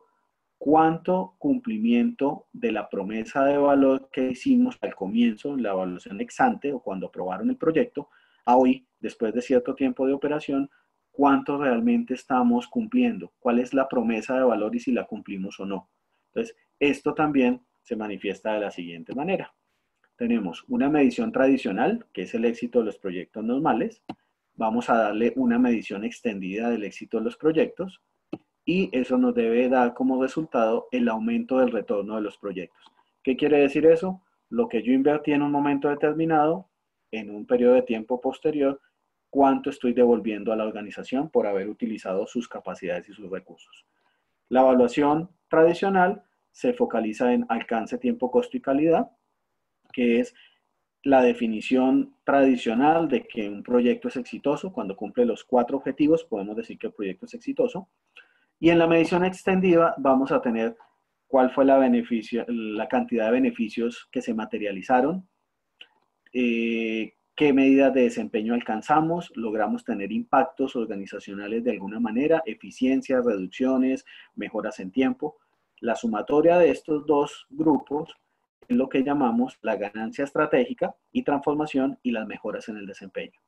cuánto cumplimiento de la promesa de valor que hicimos al comienzo, en la evaluación ex ante o cuando aprobaron el proyecto, a hoy, después de cierto tiempo de operación, cuánto realmente estamos cumpliendo, cuál es la promesa de valor y si la cumplimos o no. Entonces, esto también se manifiesta de la siguiente manera. Tenemos una medición tradicional, que es el éxito de los proyectos normales. Vamos a darle una medición extendida del éxito de los proyectos y eso nos debe dar como resultado el aumento del retorno de los proyectos. ¿Qué quiere decir eso? Lo que yo invertí en un momento determinado, en un periodo de tiempo posterior, cuánto estoy devolviendo a la organización por haber utilizado sus capacidades y sus recursos. La evaluación tradicional se focaliza en alcance, tiempo, costo y calidad, que es la definición tradicional de que un proyecto es exitoso. Cuando cumple los cuatro objetivos, podemos decir que el proyecto es exitoso. Y en la medición extendida vamos a tener cuál fue la, cantidad de beneficios que se materializaron, eh, qué medidas de desempeño alcanzamos, logramos tener impactos organizacionales de alguna manera, eficiencias, reducciones, mejoras en tiempo. La sumatoria de estos dos grupos lo que llamamos la ganancia estratégica y transformación y las mejoras en el desempeño.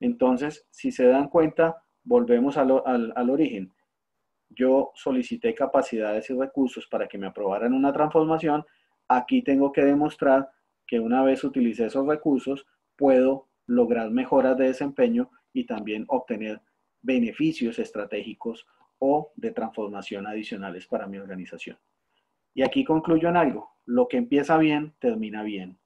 Entonces, si se dan cuenta, volvemos al, al origen. Yo solicité capacidades y recursos para que me aprobaran una transformación. Aquí tengo que demostrar que una vez utilicé esos recursos, puedo lograr mejoras de desempeño y también obtener beneficios estratégicos o de transformación adicionales para mi organización. Y aquí concluyo en algo, lo que empieza bien, termina bien.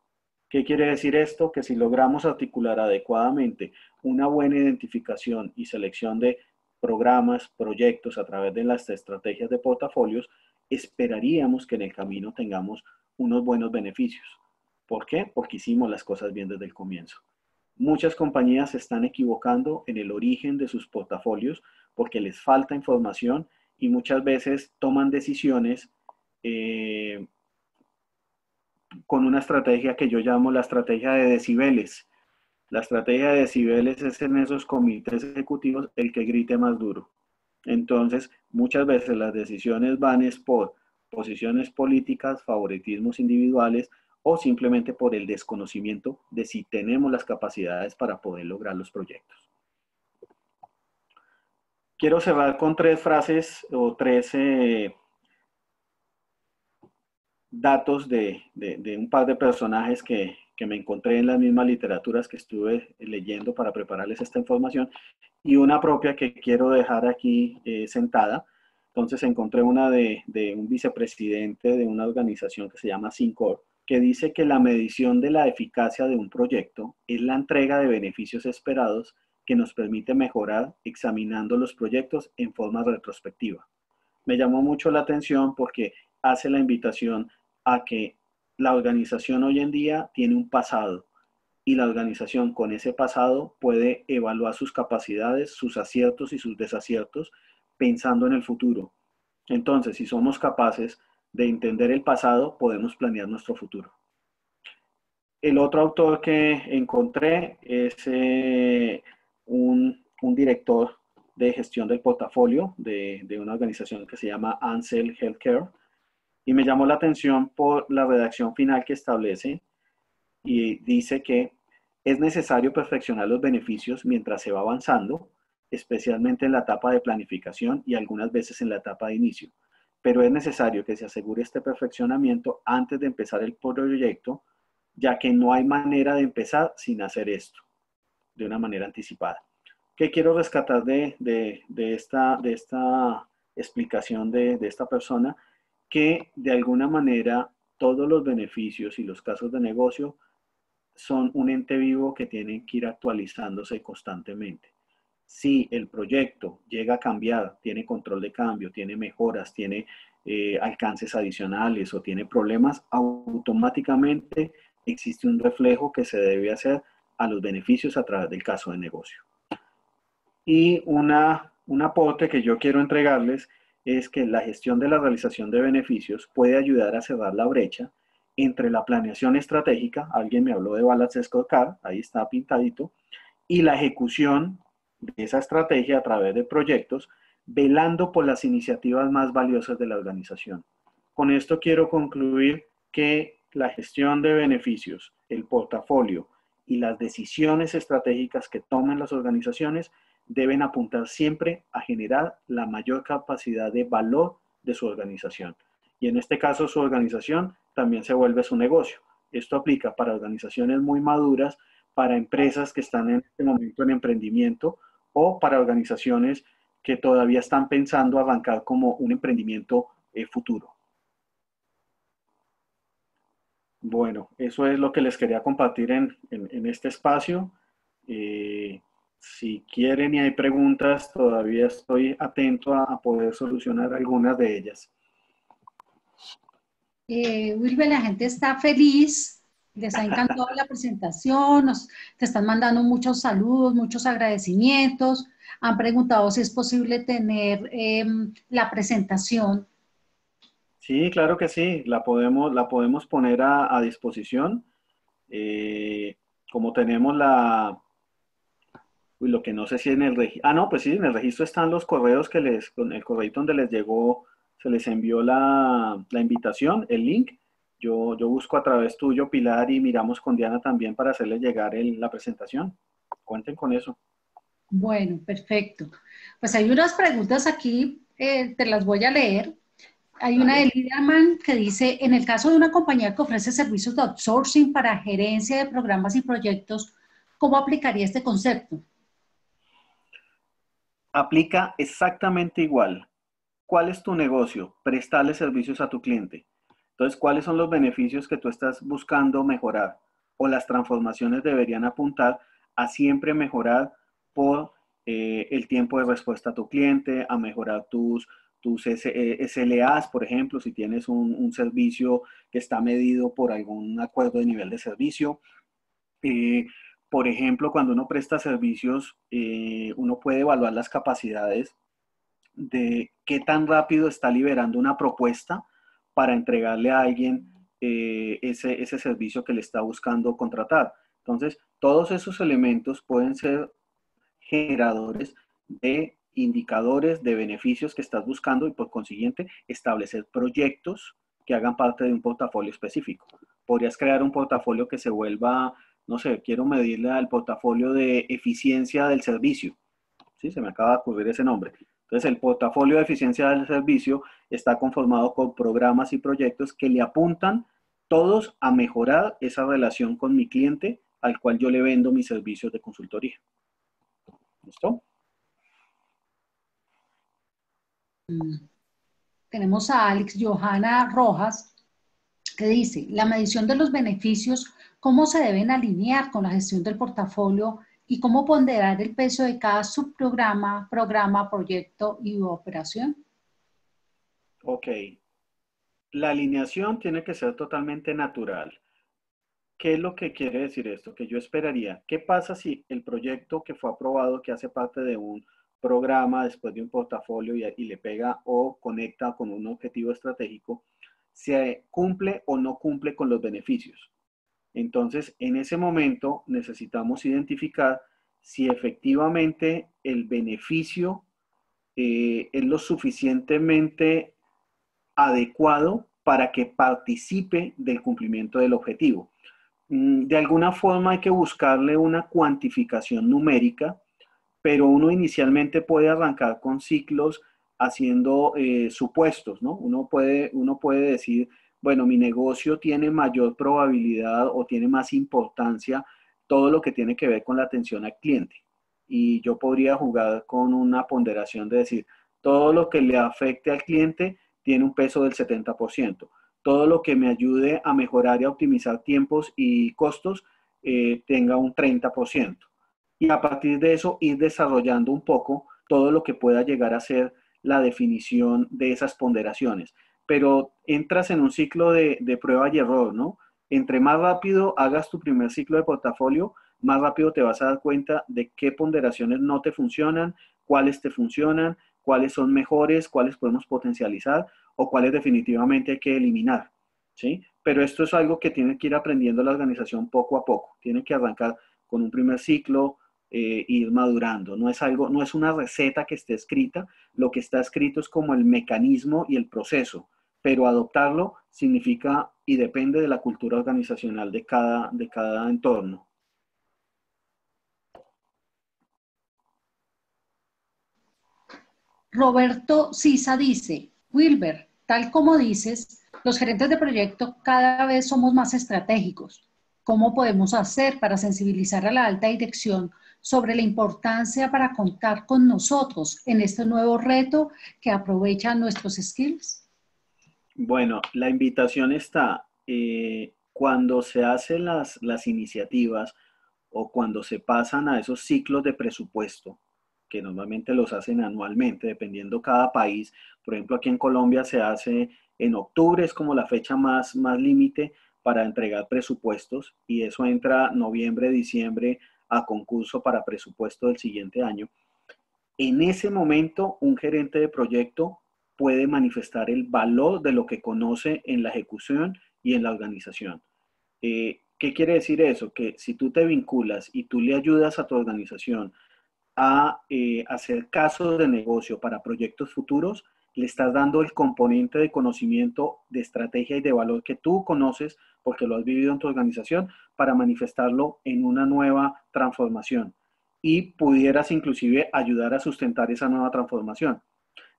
¿Qué quiere decir esto? Que si logramos articular adecuadamente una buena identificación y selección de programas, proyectos a través de las estrategias de portafolios, esperaríamos que en el camino tengamos unos buenos beneficios. ¿Por qué? Porque hicimos las cosas bien desde el comienzo. Muchas compañías se están equivocando en el origen de sus portafolios porque les falta información y muchas veces toman decisiones eh, con una estrategia que yo llamo la estrategia de decibeles. La estrategia de decibeles es en esos comités ejecutivos el que grite más duro. Entonces, muchas veces las decisiones van es por posiciones políticas, favoritismos individuales o simplemente por el desconocimiento de si tenemos las capacidades para poder lograr los proyectos. Quiero cerrar con tres frases o tres eh, datos de, un par de personajes que, me encontré en las mismas literaturas que estuve leyendo para prepararles esta información y una propia que quiero dejar aquí eh, sentada. Entonces encontré una de, de, un vicepresidente de una organización que se llama Sincor, que dice que la medición de la eficacia de un proyecto es la entrega de beneficios esperados que nos permite mejorar examinando los proyectos en forma retrospectiva. Me llamó mucho la atención porque hace la invitación a que la organización hoy en día tiene un pasado y la organización con ese pasado puede evaluar sus capacidades, sus aciertos y sus desaciertos pensando en el futuro. Entonces, si somos capaces de entender el pasado, podemos planear nuestro futuro. El otro autor que encontré es eh, un, director de gestión del portafolio de, de, una organización que se llama Ansel Healthcare y me llamó la atención por la redacción final que establece y dice que es necesario perfeccionar los beneficios mientras se va avanzando, especialmente en la etapa de planificación y algunas veces en la etapa de inicio pero es necesario que se asegure este perfeccionamiento antes de empezar el proyecto, ya que no hay manera de empezar sin hacer esto de una manera anticipada. ¿Qué quiero rescatar de, esta, de esta, explicación de, de esta persona? Que de alguna manera todos los beneficios y los casos de negocio son un ente vivo que tienen que ir actualizándose constantemente si el proyecto llega a cambiar, tiene control de cambio, tiene mejoras, tiene eh, alcances adicionales o tiene problemas, automáticamente existe un reflejo que se debe hacer a los beneficios a través del caso de negocio. Y una, un aporte que yo quiero entregarles es que la gestión de la realización de beneficios puede ayudar a cerrar la brecha entre la planeación estratégica, alguien me habló de Balance Scorecard, ahí está pintadito, y la ejecución de esa estrategia a través de proyectos, velando por las iniciativas más valiosas de la organización. Con esto quiero concluir que la gestión de beneficios, el portafolio y las decisiones estratégicas que tomen las organizaciones deben apuntar siempre a generar la mayor capacidad de valor de su organización. Y en este caso su organización también se vuelve su negocio. Esto aplica para organizaciones muy maduras, para empresas que están en este momento en emprendimiento o para organizaciones que todavía están pensando arrancar como un emprendimiento eh, futuro. Bueno, eso es lo que les quería compartir en, este espacio. Eh, si quieren y hay preguntas, todavía estoy atento a, poder solucionar algunas de ellas. Eh, Wilber, la gente está feliz, les ha encantado la presentación, nos, te están mandando muchos saludos, muchos agradecimientos, han preguntado si es posible tener em, la presentación. Sí, claro que sí, la podemos, la podemos poner a, disposición. Eh, como tenemos la, lo que no sé si en el registro, ah, no, pues sí, en el registro están los correos que les, con el correo donde les llegó, se les envió la, invitación, el link. Yo, yo busco a través tuyo, Pilar, y miramos con Diana también para hacerles llegar la presentación. Cuenten con eso. Bueno, perfecto. Pues hay unas preguntas aquí, eh, te las voy a leer. Hay una de Liderman que dice, en el caso de una compañía que ofrece servicios de outsourcing para gerencia de programas y proyectos, ¿cómo aplicaría este concepto? Aplica exactamente igual. ¿Cuál es tu negocio? Prestarle servicios a tu cliente. Entonces, ¿cuáles son los beneficios que tú estás buscando mejorar? O las transformaciones deberían apuntar a siempre mejorar por eh, el tiempo de respuesta a tu cliente, a mejorar tus, tus SLAs, por ejemplo, si tienes un, servicio que está medido por algún acuerdo de nivel de servicio. Eh, por ejemplo, cuando uno presta servicios, eh, uno puede evaluar las capacidades de qué tan rápido está liberando una propuesta para entregarle a alguien eh, ese, ese servicio que le está buscando contratar. Entonces, todos esos elementos pueden ser generadores de indicadores de beneficios que estás buscando y por consiguiente establecer proyectos que hagan parte de un portafolio específico. Podrías crear un portafolio que se vuelva no sé, quiero medirle al portafolio de eficiencia del servicio. ¿Sí? Se me acaba de ocurrir ese nombre. Entonces, el portafolio de eficiencia del servicio está conformado con programas y proyectos que le apuntan todos a mejorar esa relación con mi cliente al cual yo le vendo mis servicios de consultoría. ¿Listo? Mm. Tenemos a Alex Johanna Rojas que dice, la medición de los beneficios cómo se deben alinear con la gestión del portafolio y cómo ponderar el peso de cada subprograma, programa, proyecto y operación? Ok. La alineación tiene que ser totalmente natural. ¿Qué es lo que quiere decir esto? Que yo esperaría. ¿Qué pasa si el proyecto que fue aprobado, que hace parte de un programa después de un portafolio y, y le pega o conecta con un objetivo estratégico, se cumple o no cumple con los beneficios? Entonces, en ese momento necesitamos identificar si efectivamente el beneficio eh, es lo suficientemente adecuado para que participe del cumplimiento del objetivo. Mm, de alguna forma hay que buscarle una cuantificación numérica, pero uno inicialmente puede arrancar con ciclos haciendo eh, supuestos, ¿no? Uno puede, uno puede decir, bueno, mi negocio tiene mayor probabilidad o tiene más importancia todo lo que tiene que ver con la atención al cliente. Y yo podría jugar con una ponderación de decir, todo lo que le afecte al cliente tiene un peso del 70%. Todo lo que me ayude a mejorar y a optimizar tiempos y costos eh, tenga un 30%. Y a partir de eso ir desarrollando un poco todo lo que pueda llegar a ser la definición de esas ponderaciones pero entras en un ciclo de, prueba y error, ¿no? Entre más rápido hagas tu primer ciclo de portafolio, más rápido te vas a dar cuenta de qué ponderaciones no te funcionan, cuáles te funcionan, cuáles son mejores, cuáles podemos potencializar o cuáles definitivamente hay que eliminar, ¿sí? Pero esto es algo que tiene que ir aprendiendo la organización poco a poco. Tiene que arrancar con un primer ciclo, eh, ir madurando. No es algo, no es una receta que esté escrita, lo que está escrito es como el mecanismo y el proceso, pero adoptarlo significa y depende de la cultura organizacional de cada, de cada entorno. Roberto Sisa dice, Wilber, tal como dices, los gerentes de proyecto cada vez somos más estratégicos. ¿Cómo podemos hacer para sensibilizar a la alta dirección sobre la importancia para contar con nosotros en este nuevo reto que aprovecha nuestros skills? Bueno, la invitación está eh, cuando se hacen las, las iniciativas o cuando se pasan a esos ciclos de presupuesto, que normalmente los hacen anualmente, dependiendo cada país. Por ejemplo, aquí en Colombia se hace en octubre, es como la fecha más, más límite para entregar presupuestos y eso entra noviembre, diciembre a concurso para presupuesto del siguiente año. En ese momento, un gerente de proyecto puede manifestar el valor de lo que conoce en la ejecución y en la organización. Eh, ¿Qué quiere decir eso? Que si tú te vinculas y tú le ayudas a tu organización a eh, hacer casos de negocio para proyectos futuros, le estás dando el componente de conocimiento, de estrategia y de valor que tú conoces porque lo has vivido en tu organización para manifestarlo en una nueva transformación y pudieras inclusive ayudar a sustentar esa nueva transformación.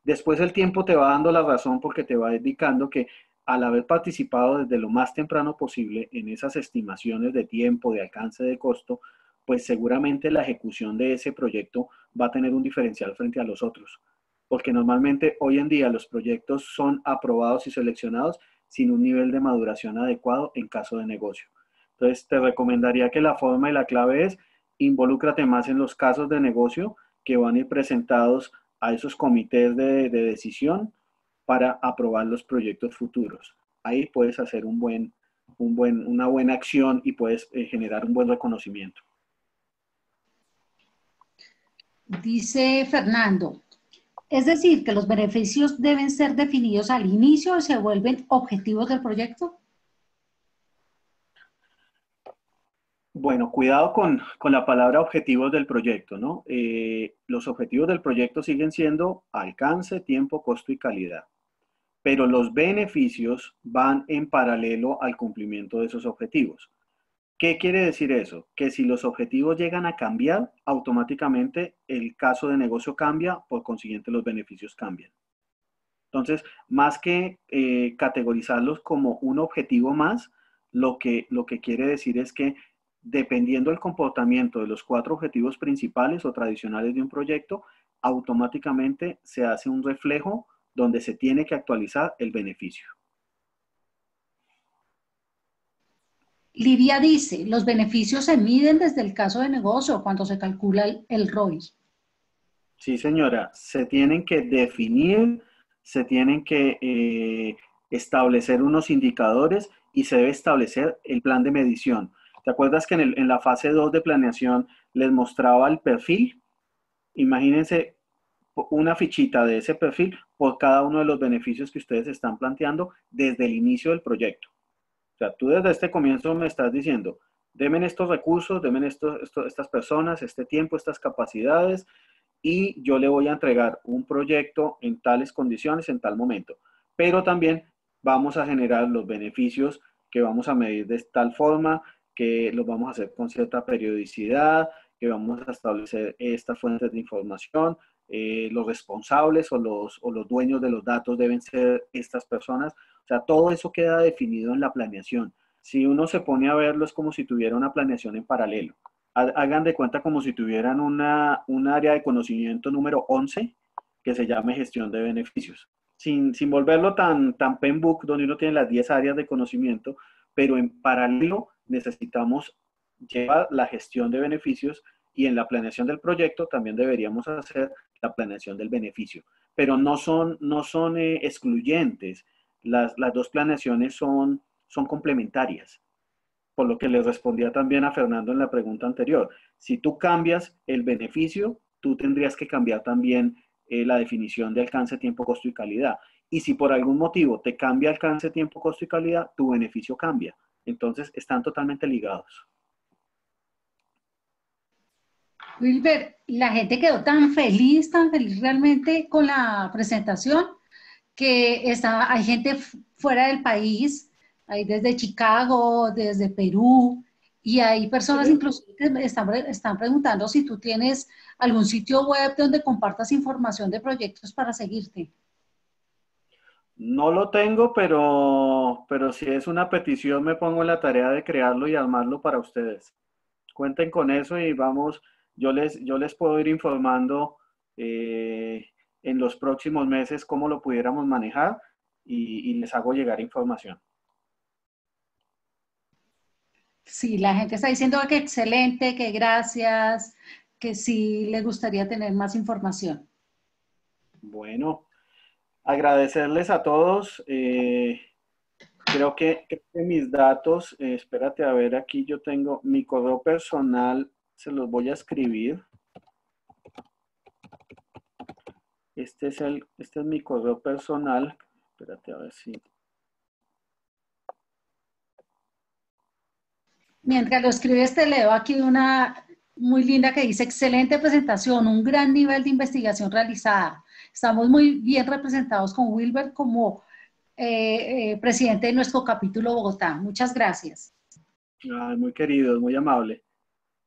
Después el tiempo te va dando la razón porque te va indicando que al haber participado desde lo más temprano posible en esas estimaciones de tiempo, de alcance de costo, pues seguramente la ejecución de ese proyecto va a tener un diferencial frente a los otros. Porque normalmente hoy en día los proyectos son aprobados y seleccionados sin un nivel de maduración adecuado en caso de negocio. Entonces, te recomendaría que la forma y la clave es involúcrate más en los casos de negocio que van a ir presentados a esos comités de, decisión para aprobar los proyectos futuros. Ahí puedes hacer un buen, un buen, una buena acción y puedes eh, generar un buen reconocimiento. Dice Fernando, es decir, que los beneficios deben ser definidos al inicio o se vuelven objetivos del proyecto. Bueno, cuidado con, la palabra objetivos del proyecto, ¿no? Eh, los objetivos del proyecto siguen siendo alcance, tiempo, costo y calidad, pero los beneficios van en paralelo al cumplimiento de esos objetivos. ¿Qué quiere decir eso? Que si los objetivos llegan a cambiar, automáticamente el caso de negocio cambia, por consiguiente los beneficios cambian. Entonces, más que eh, categorizarlos como un objetivo más, lo que, lo que quiere decir es que dependiendo del comportamiento de los cuatro objetivos principales o tradicionales de un proyecto, automáticamente se hace un reflejo donde se tiene que actualizar el beneficio. Lidia dice, los beneficios se miden desde el caso de negocio cuando se calcula el, ROI. Sí, señora, se tienen que definir, se tienen que eh, establecer unos indicadores y se debe establecer el plan de medición. ¿Te acuerdas que en, la fase 2 de planeación les mostraba el perfil? Imagínense una fichita de ese perfil por cada uno de los beneficios que ustedes están planteando desde el inicio del proyecto. O sea, tú desde este comienzo me estás diciendo, denme estos recursos, denme estas personas, este tiempo, estas capacidades, y yo le voy a entregar un proyecto en tales condiciones, en tal momento. Pero también vamos a generar los beneficios que vamos a medir de tal forma, que los vamos a hacer con cierta periodicidad, que vamos a establecer estas fuentes de información, eh, los responsables o los, o los dueños de los datos deben ser estas personas. O sea, todo eso queda definido en la planeación. Si uno se pone a verlo es como si tuviera una planeación en paralelo. Hagan de cuenta como si tuvieran una, un área de conocimiento número 11 que se llame gestión de beneficios. Sin, sin volverlo tan, tan pen book, donde uno tiene las 10 áreas de conocimiento, pero en paralelo necesitamos llevar la gestión de beneficios y en la planeación del proyecto también deberíamos hacer la planeación del beneficio. Pero no son, no son eh, excluyentes. Las, dos planeaciones son, son complementarias. Por lo que le respondía también a Fernando en la pregunta anterior. Si tú cambias el beneficio, tú tendrías que cambiar también eh, la definición de alcance, tiempo, costo y calidad. Y si por algún motivo te cambia alcance, tiempo, costo y calidad, tu beneficio cambia. Entonces, están totalmente ligados. Wilber, la gente quedó tan feliz, tan feliz realmente con la presentación, que está, hay gente fuera del país, hay desde Chicago, desde Perú, y hay personas incluso que están, están preguntando si tú tienes algún sitio web donde compartas información de proyectos para seguirte. No lo tengo, pero, pero si es una petición me pongo en la tarea de crearlo y armarlo para ustedes. Cuenten con eso y vamos, yo les, yo les puedo ir informando eh, en los próximos meses cómo lo pudiéramos manejar y, les hago llegar información. Sí, la gente está diciendo que excelente, que gracias, que sí les gustaría tener más información. Bueno, agradecerles a todos. Eh, creo, que, mis datos, eh, espérate a ver, aquí yo tengo mi correo personal, se los voy a escribir. Este es, el, este es mi correo personal. Espérate a ver si... Mientras lo escribes, te leo aquí una muy linda que dice, excelente presentación, un gran nivel de investigación realizada. Estamos muy bien representados con Wilber como eh, eh, presidente de nuestro capítulo Bogotá. Muchas gracias. muy queridos, muy amable.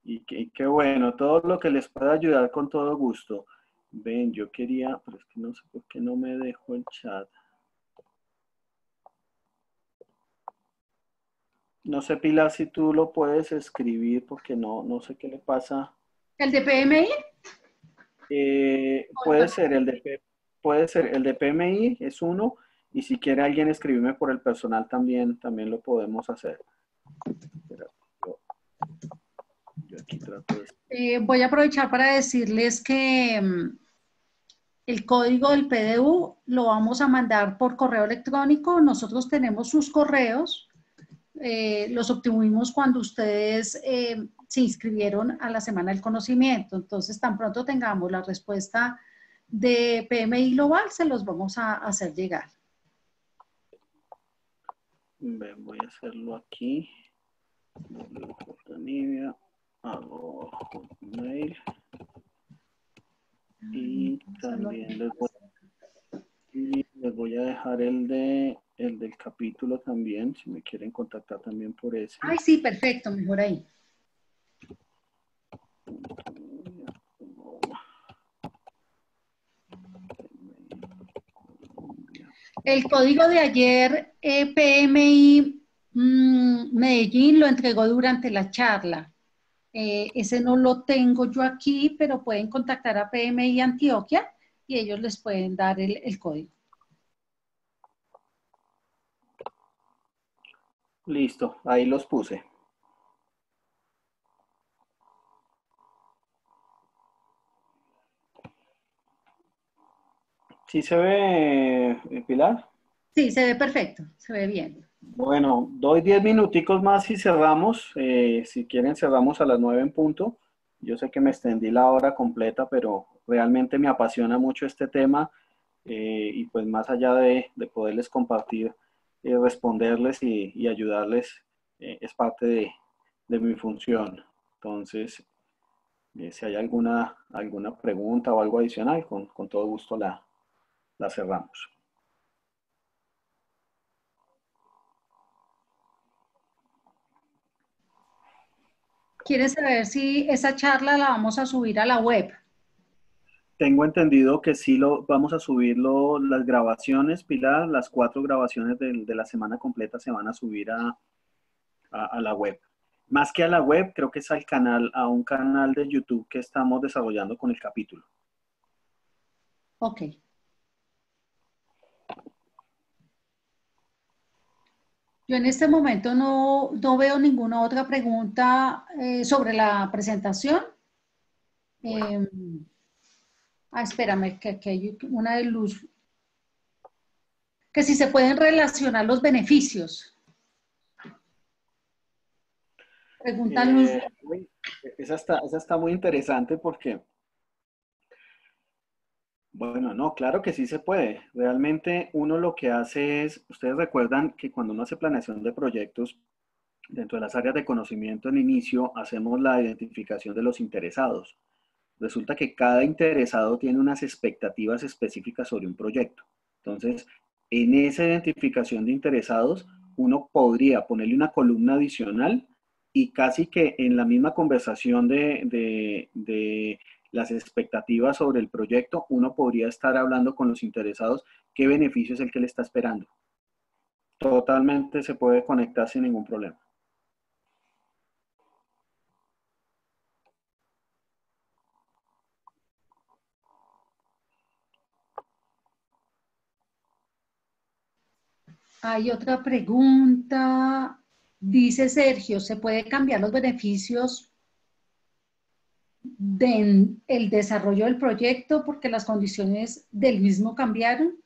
Y qué, bueno, todo lo que les pueda ayudar con todo gusto. Ven, yo quería, pero es que no sé por qué no me dejo el chat. No sé, Pilar, si tú lo puedes escribir porque no, no sé qué le pasa. ¿El de PMI? Eh, puede ser el de puede ser el de PMI es uno y si quiere alguien escribirme por el personal también también lo podemos hacer. Eh, voy a aprovechar para decirles que mm, el código del PDU lo vamos a mandar por correo electrónico. Nosotros tenemos sus correos. Eh, los obtuvimos cuando ustedes se inscribieron a la Semana del Conocimiento. Entonces, tan pronto tengamos la respuesta de PMI Global, se los vamos a hacer llegar. Voy a hacerlo aquí. Hago mail. Y también les voy, y les voy a dejar el de el del capítulo también, si me quieren contactar también por ese. Ay, sí, perfecto, mejor ahí. El código de ayer, PMI mm, Medellín, lo entregó durante la charla. Eh, ese no lo tengo yo aquí, pero pueden contactar a PMI Antioquia y ellos les pueden dar el código. Listo, ahí los puse. ¿Sí se ve, eh, Pilar? Sí, se ve perfecto, se ve bien. Bueno, doy diez minuticos más y cerramos. Eh, si quieren, cerramos a las nueve en punto. Yo sé que me extendí la hora completa, pero realmente me apasiona mucho este tema eh, y pues más allá de, poderles compartir, responderles y, ayudarles, es parte de, mi función. Entonces, si hay alguna, alguna pregunta o algo adicional, con, con todo gusto la, la cerramos. ¿Quieres saber si esa charla la vamos a subir a la web? Tengo entendido que sí lo vamos a subirlo, las grabaciones, Pilar, las cuatro grabaciones de, la semana completa se van a subir a, a, la web. Más que a la web, creo que es al canal, a un canal de YouTube que estamos desarrollando con el capítulo. Ok. Yo en este momento no, veo ninguna otra pregunta eh, sobre la presentación. Eh, ah, espérame, que, hay una de luz. Que si se pueden relacionar los beneficios. Pregunta Luz. Eh, esa está muy interesante porque bueno, no, claro que sí se puede. Realmente uno lo que hace es, ustedes recuerdan que cuando uno hace planeación de proyectos, dentro de las áreas de conocimiento en inicio, hacemos la identificación de los interesados. Resulta que cada interesado tiene unas expectativas específicas sobre un proyecto. Entonces, en esa identificación de interesados, uno podría ponerle una columna adicional y casi que en la misma conversación de, de, las expectativas sobre el proyecto, uno podría estar hablando con los interesados qué beneficio es el que le está esperando. Totalmente se puede conectar sin ningún problema. Hay otra pregunta. Dice Sergio, ¿se puede cambiar los beneficios del desarrollo del proyecto porque las condiciones del mismo cambiaron?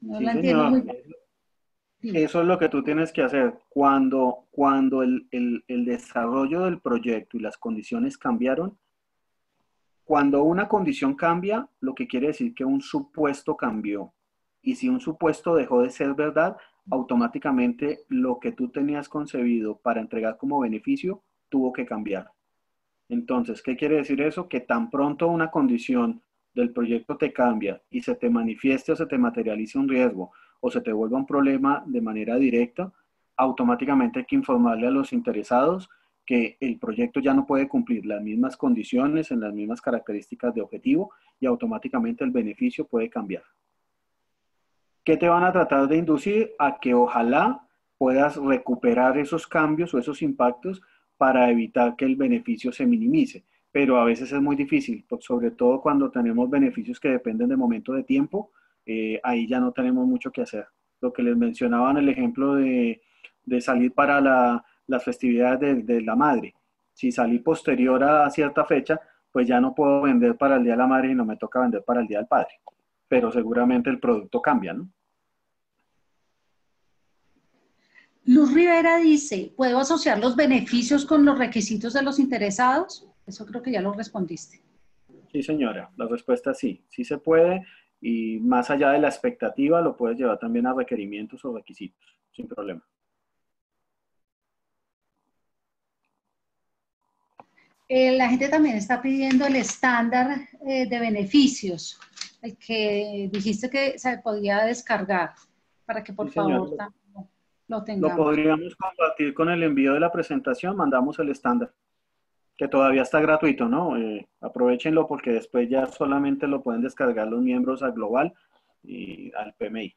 No la entiendo muy bien. Eso es lo que tú tienes que hacer. Cuando, cuando el, el desarrollo del proyecto y las condiciones cambiaron, cuando una condición cambia, lo que quiere decir que un supuesto cambió. Y si un supuesto dejó de ser verdad, automáticamente lo que tú tenías concebido para entregar como beneficio tuvo que cambiar. Entonces, ¿qué quiere decir eso? Que tan pronto una condición del proyecto te cambia y se te manifieste o se te materialice un riesgo o se te vuelva un problema de manera directa, automáticamente hay que informarle a los interesados que el proyecto ya no puede cumplir las mismas condiciones en las mismas características de objetivo y automáticamente el beneficio puede cambiar. ¿Qué te van a tratar de inducir? A que ojalá puedas recuperar esos cambios o esos impactos para evitar que el beneficio se minimice. Pero a veces es muy difícil, sobre todo cuando tenemos beneficios que dependen de momento de tiempo, eh, ahí ya no tenemos mucho que hacer. Lo que les mencionaba en el ejemplo de, salir para las festividades de, de, la madre. Si salí posterior a cierta fecha, pues ya no puedo vender para el Día de la Madre y no me toca vender para el Día del Padre pero seguramente el producto cambia, ¿no? Luz Rivera dice, ¿puedo asociar los beneficios con los requisitos de los interesados? Eso creo que ya lo respondiste. Sí, señora, la respuesta es sí, sí se puede y más allá de la expectativa lo puedes llevar también a requerimientos o requisitos, sin problema. Eh, la gente también está pidiendo el estándar eh, de beneficios el que dijiste que se podía descargar, para que por favor lo, tengamos. Lo podríamos compartir con el envío de la presentación, mandamos el estándar, que todavía está gratuito, ¿no? Eh, aprovechenlo porque después ya solamente lo pueden descargar los miembros a Global y al PMI.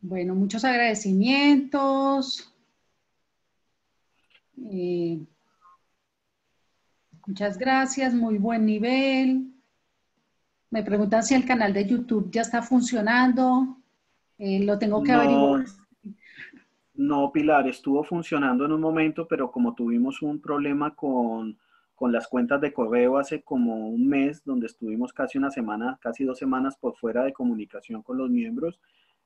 Bueno, muchos agradecimientos. Eh, muchas gracias, muy buen nivel. Me preguntan si el canal de YouTube ya está funcionando. Eh, lo tengo que averiguar. No, Pilar, estuvo funcionando en un momento, pero como tuvimos un problema con, las cuentas de correo hace como un mes, donde estuvimos casi una semana, casi dos semanas por fuera de comunicación con los miembros,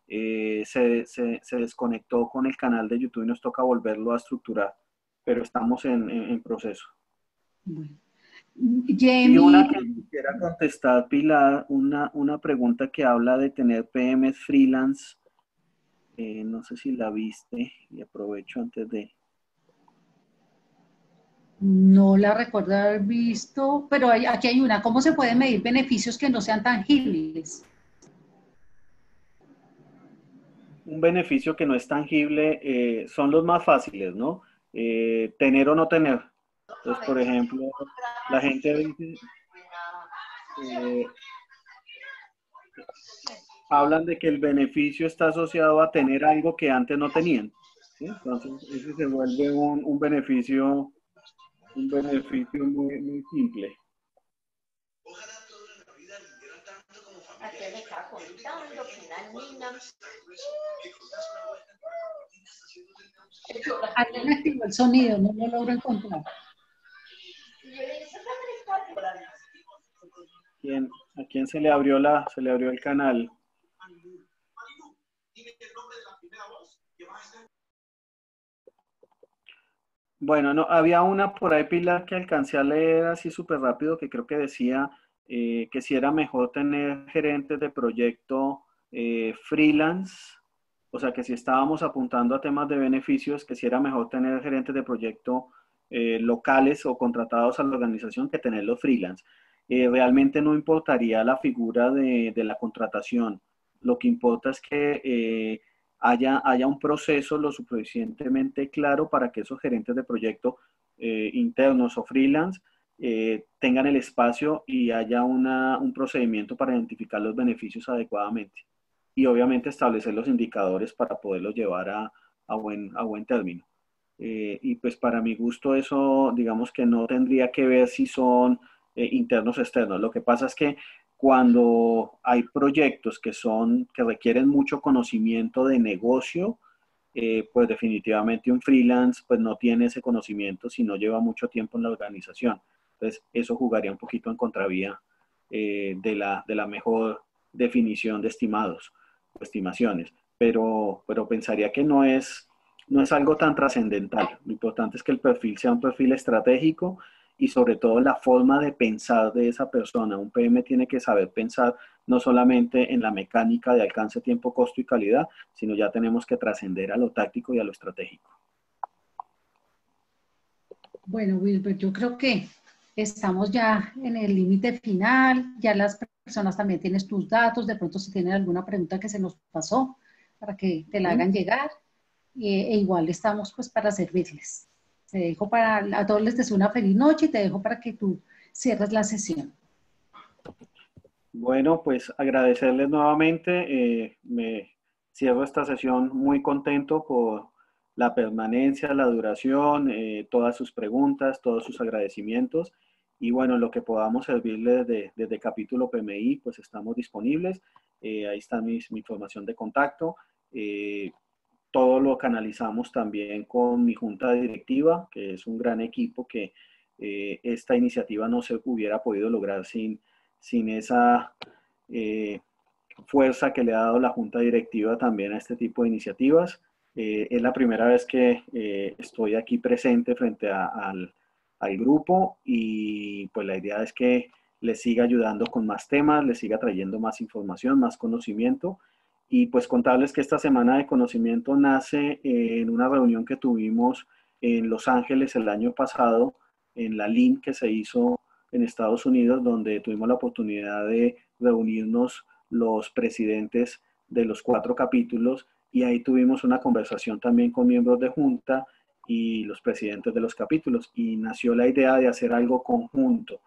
eh, se, se, desconectó con el canal de YouTube y nos toca volverlo a estructurar pero estamos en, proceso. Y una que quisiera contestar, Pilar, una, una pregunta que habla de tener PMs freelance. Eh, no sé si la viste y aprovecho antes de... No la recuerdo haber visto, pero aquí hay una. ¿Cómo se pueden medir beneficios que no sean tangibles? Un beneficio que no es tangible eh, son los más fáciles, ¿no? Eh, tener o no tener. Entonces, por ejemplo, la gente dice, eh, hablan de que el beneficio está asociado a tener algo que antes no tenían. Entonces, ese se vuelve un, beneficio, un beneficio muy, muy simple. Alguien activó el sonido, no lo logro encontrar. ¿A quién se le abrió la, se le abrió el canal? Bueno, no, había una por ahí, Pilar, que alcancé a leer así súper rápido, que creo que decía eh, que si era mejor tener gerentes de proyecto eh, freelance O sea que si estábamos apuntando a temas de beneficios, que si era mejor tener gerentes de proyecto eh, locales o contratados a la organización que tener los freelance. Eh, realmente no importaría la figura de, la contratación. Lo que importa es que eh, haya, haya un proceso lo suficientemente claro para que esos gerentes de proyecto internos o freelance tengan el espacio y haya un procedimiento para identificar los beneficios adecuadamente y obviamente establecer los indicadores para poderlos llevar a, a, buen, a buen término. Eh, y pues para mi gusto eso, digamos que no tendría que ver si son eh, internos o externos. Lo que pasa es que cuando hay proyectos que son, que requieren mucho conocimiento de negocio, eh, pues definitivamente un freelance pues no tiene ese conocimiento si no lleva mucho tiempo en la organización. Entonces eso jugaría un poquito en contravía de, la, de la mejor definición de estimados estimaciones, pero, pero pensaría que no es, no es algo tan trascendental. Lo importante es que el perfil sea un perfil estratégico y sobre todo la forma de pensar de esa persona. Un PM tiene que saber pensar no solamente en la mecánica de alcance, tiempo, costo y calidad, sino ya tenemos que trascender a lo táctico y a lo estratégico. Bueno, Wilber, yo creo que estamos ya en el límite final, ya las personas también tienes tus datos, de pronto si tienen alguna pregunta que se nos pasó, para que te la hagan llegar, e, igual estamos pues para servirles. Te dejo para, a todos les deseo una feliz noche y te dejo para que tú cierres la sesión. Bueno, pues agradecerles nuevamente. Eh, me cierro esta sesión muy contento por la permanencia, la duración, eh, todas sus preguntas, todos sus agradecimientos. Y bueno, lo que podamos servirle desde, desde capítulo PMI, pues estamos disponibles. Eh, ahí está mi, mi, información de contacto. Eh, todo lo canalizamos también con mi junta directiva, que es un gran equipo que esta iniciativa no se hubiera podido lograr sin, sin esa fuerza que le ha dado la junta directiva también a este tipo de iniciativas. Eh, es la primera vez que eh, estoy aquí presente frente al, al, grupo y pues la idea es que les siga ayudando con más temas, les siga trayendo más información, más conocimiento y pues contarles que esta semana de conocimiento nace en una reunión que tuvimos en Los Ángeles el año pasado, en la LIN que se hizo en Estados Unidos, donde tuvimos la oportunidad de reunirnos los presidentes de los cuatro capítulos y ahí tuvimos una conversación también con miembros de junta y los presidentes de los capítulos y nació la idea de hacer algo conjunto.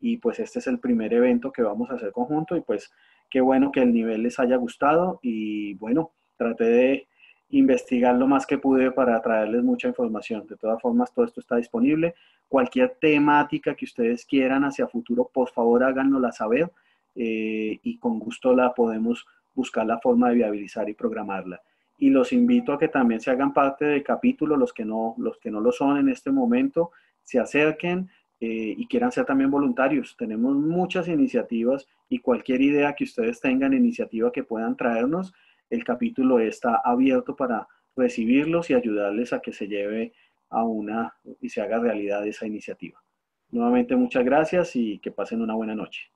Y pues este es el primer evento que vamos a hacer conjunto y pues qué bueno que el nivel les haya gustado y bueno, traté de investigar lo más que pude para traerles mucha información. De todas formas, todo esto está disponible. Cualquier temática que ustedes quieran hacia futuro, por favor háganosla saber eh, y con gusto la podemos buscar la forma de viabilizar y programarla. Y los invito a que también se hagan parte del capítulo, los que no, los que no lo son en este momento, se acerquen eh, y quieran ser también voluntarios. Tenemos muchas iniciativas y cualquier idea que ustedes tengan, iniciativa que puedan traernos, el capítulo está abierto para recibirlos y ayudarles a que se lleve a una y se haga realidad esa iniciativa. Nuevamente muchas gracias y que pasen una buena noche.